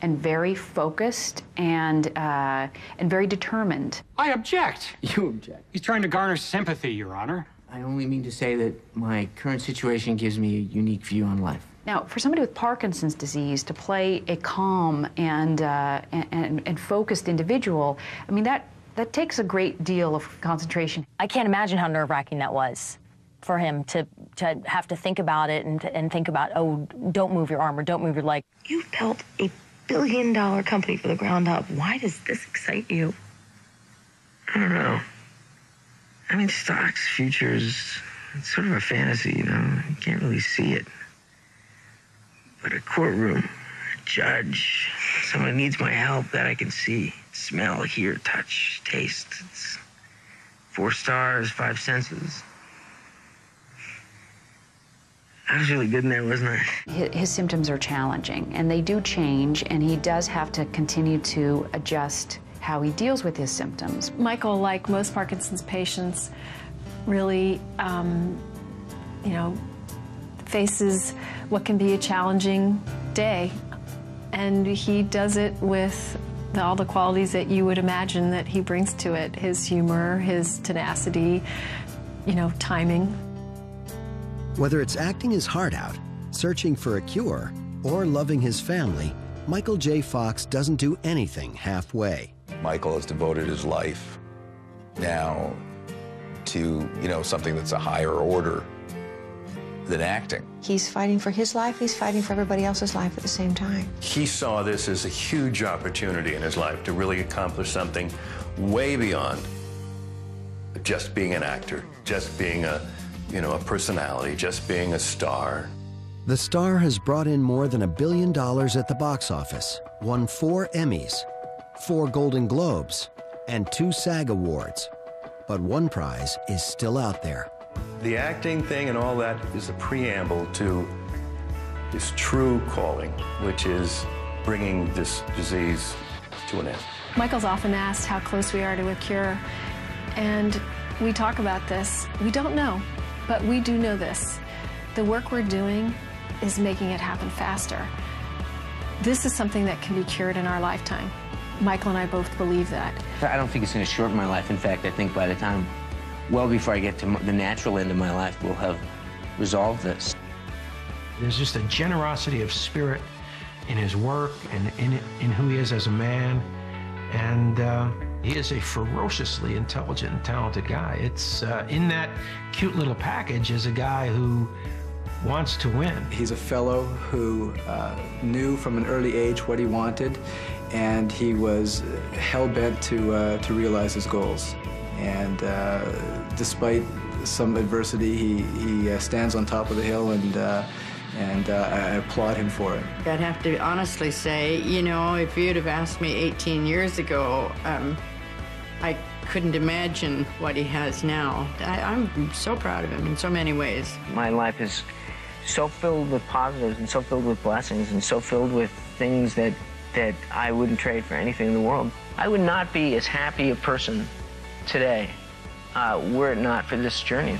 and very focused and uh, and very determined. I object. You object. He's trying to garner sympathy, Your Honor. I only mean to say that my current situation gives me a unique view on life. Now, for somebody with Parkinson's disease to play a calm and, uh, and, and focused individual, I mean, that, that takes a great deal of concentration. I can't imagine how nerve wracking that was for him to, to have to think about it and, and think about, oh, don't move your arm or don't move your leg. You built a billion dollar company from the ground up. Why does this excite you? I don't know. I mean, stocks, futures, it's sort of a fantasy, you know? You can't really see it. But a courtroom, a judge, someone needs my help that I can see, smell, hear, touch, taste. It's four stars, five senses. I was really good in there, wasn't I? His, his symptoms are challenging, and they do change, and he does have to continue to adjust how he deals with his symptoms. Michael, like most Parkinson's patients, really, um, you know, faces what can be a challenging day. And he does it with the, all the qualities that you would imagine that he brings to it his humor, his tenacity, you know, timing. Whether it's acting his heart out, searching for a cure, or loving his family, Michael J. Fox doesn't do anything halfway. Michael has devoted his life now to, you know, something that's a higher order than acting. He's fighting for his life, he's fighting for everybody else's life at the same time. He saw this as a huge opportunity in his life to really accomplish something way beyond just being an actor, just being a, you know, a personality, just being a star. The star has brought in more than a billion dollars at the box office, won four Emmys, four Golden Globes, and two SAG Awards. But one prize is still out there. The acting thing and all that is a preamble to his true calling, which is bringing this disease to an end. Michael's often asked how close we are to a cure, and we talk about this. We don't know, but we do know this. The work we're doing is making it happen faster. This is something that can be cured in our lifetime. Michael and I both believe that. I don't think it's going to shorten my life. In fact, I think by the time, well before I get to the natural end of my life, we'll have resolved this. There's just a generosity of spirit in his work and in, in who he is as a man. And uh, he is a ferociously intelligent and talented guy. It's uh, in that cute little package is a guy who wants to win. He's a fellow who uh, knew from an early age what he wanted, and he was hell bent to uh, to realize his goals. And uh, despite some adversity, he he uh, stands on top of the hill, and uh, and uh, I applaud him for it. I'd have to honestly say, you know, if you'd have asked me 18 years ago, um, I couldn't imagine what he has now. I, I'm so proud of him in so many ways. My life is so filled with positives and so filled with blessings and so filled with things that that I wouldn't trade for anything in the world. I would not be as happy a person today uh, were it not for this journey.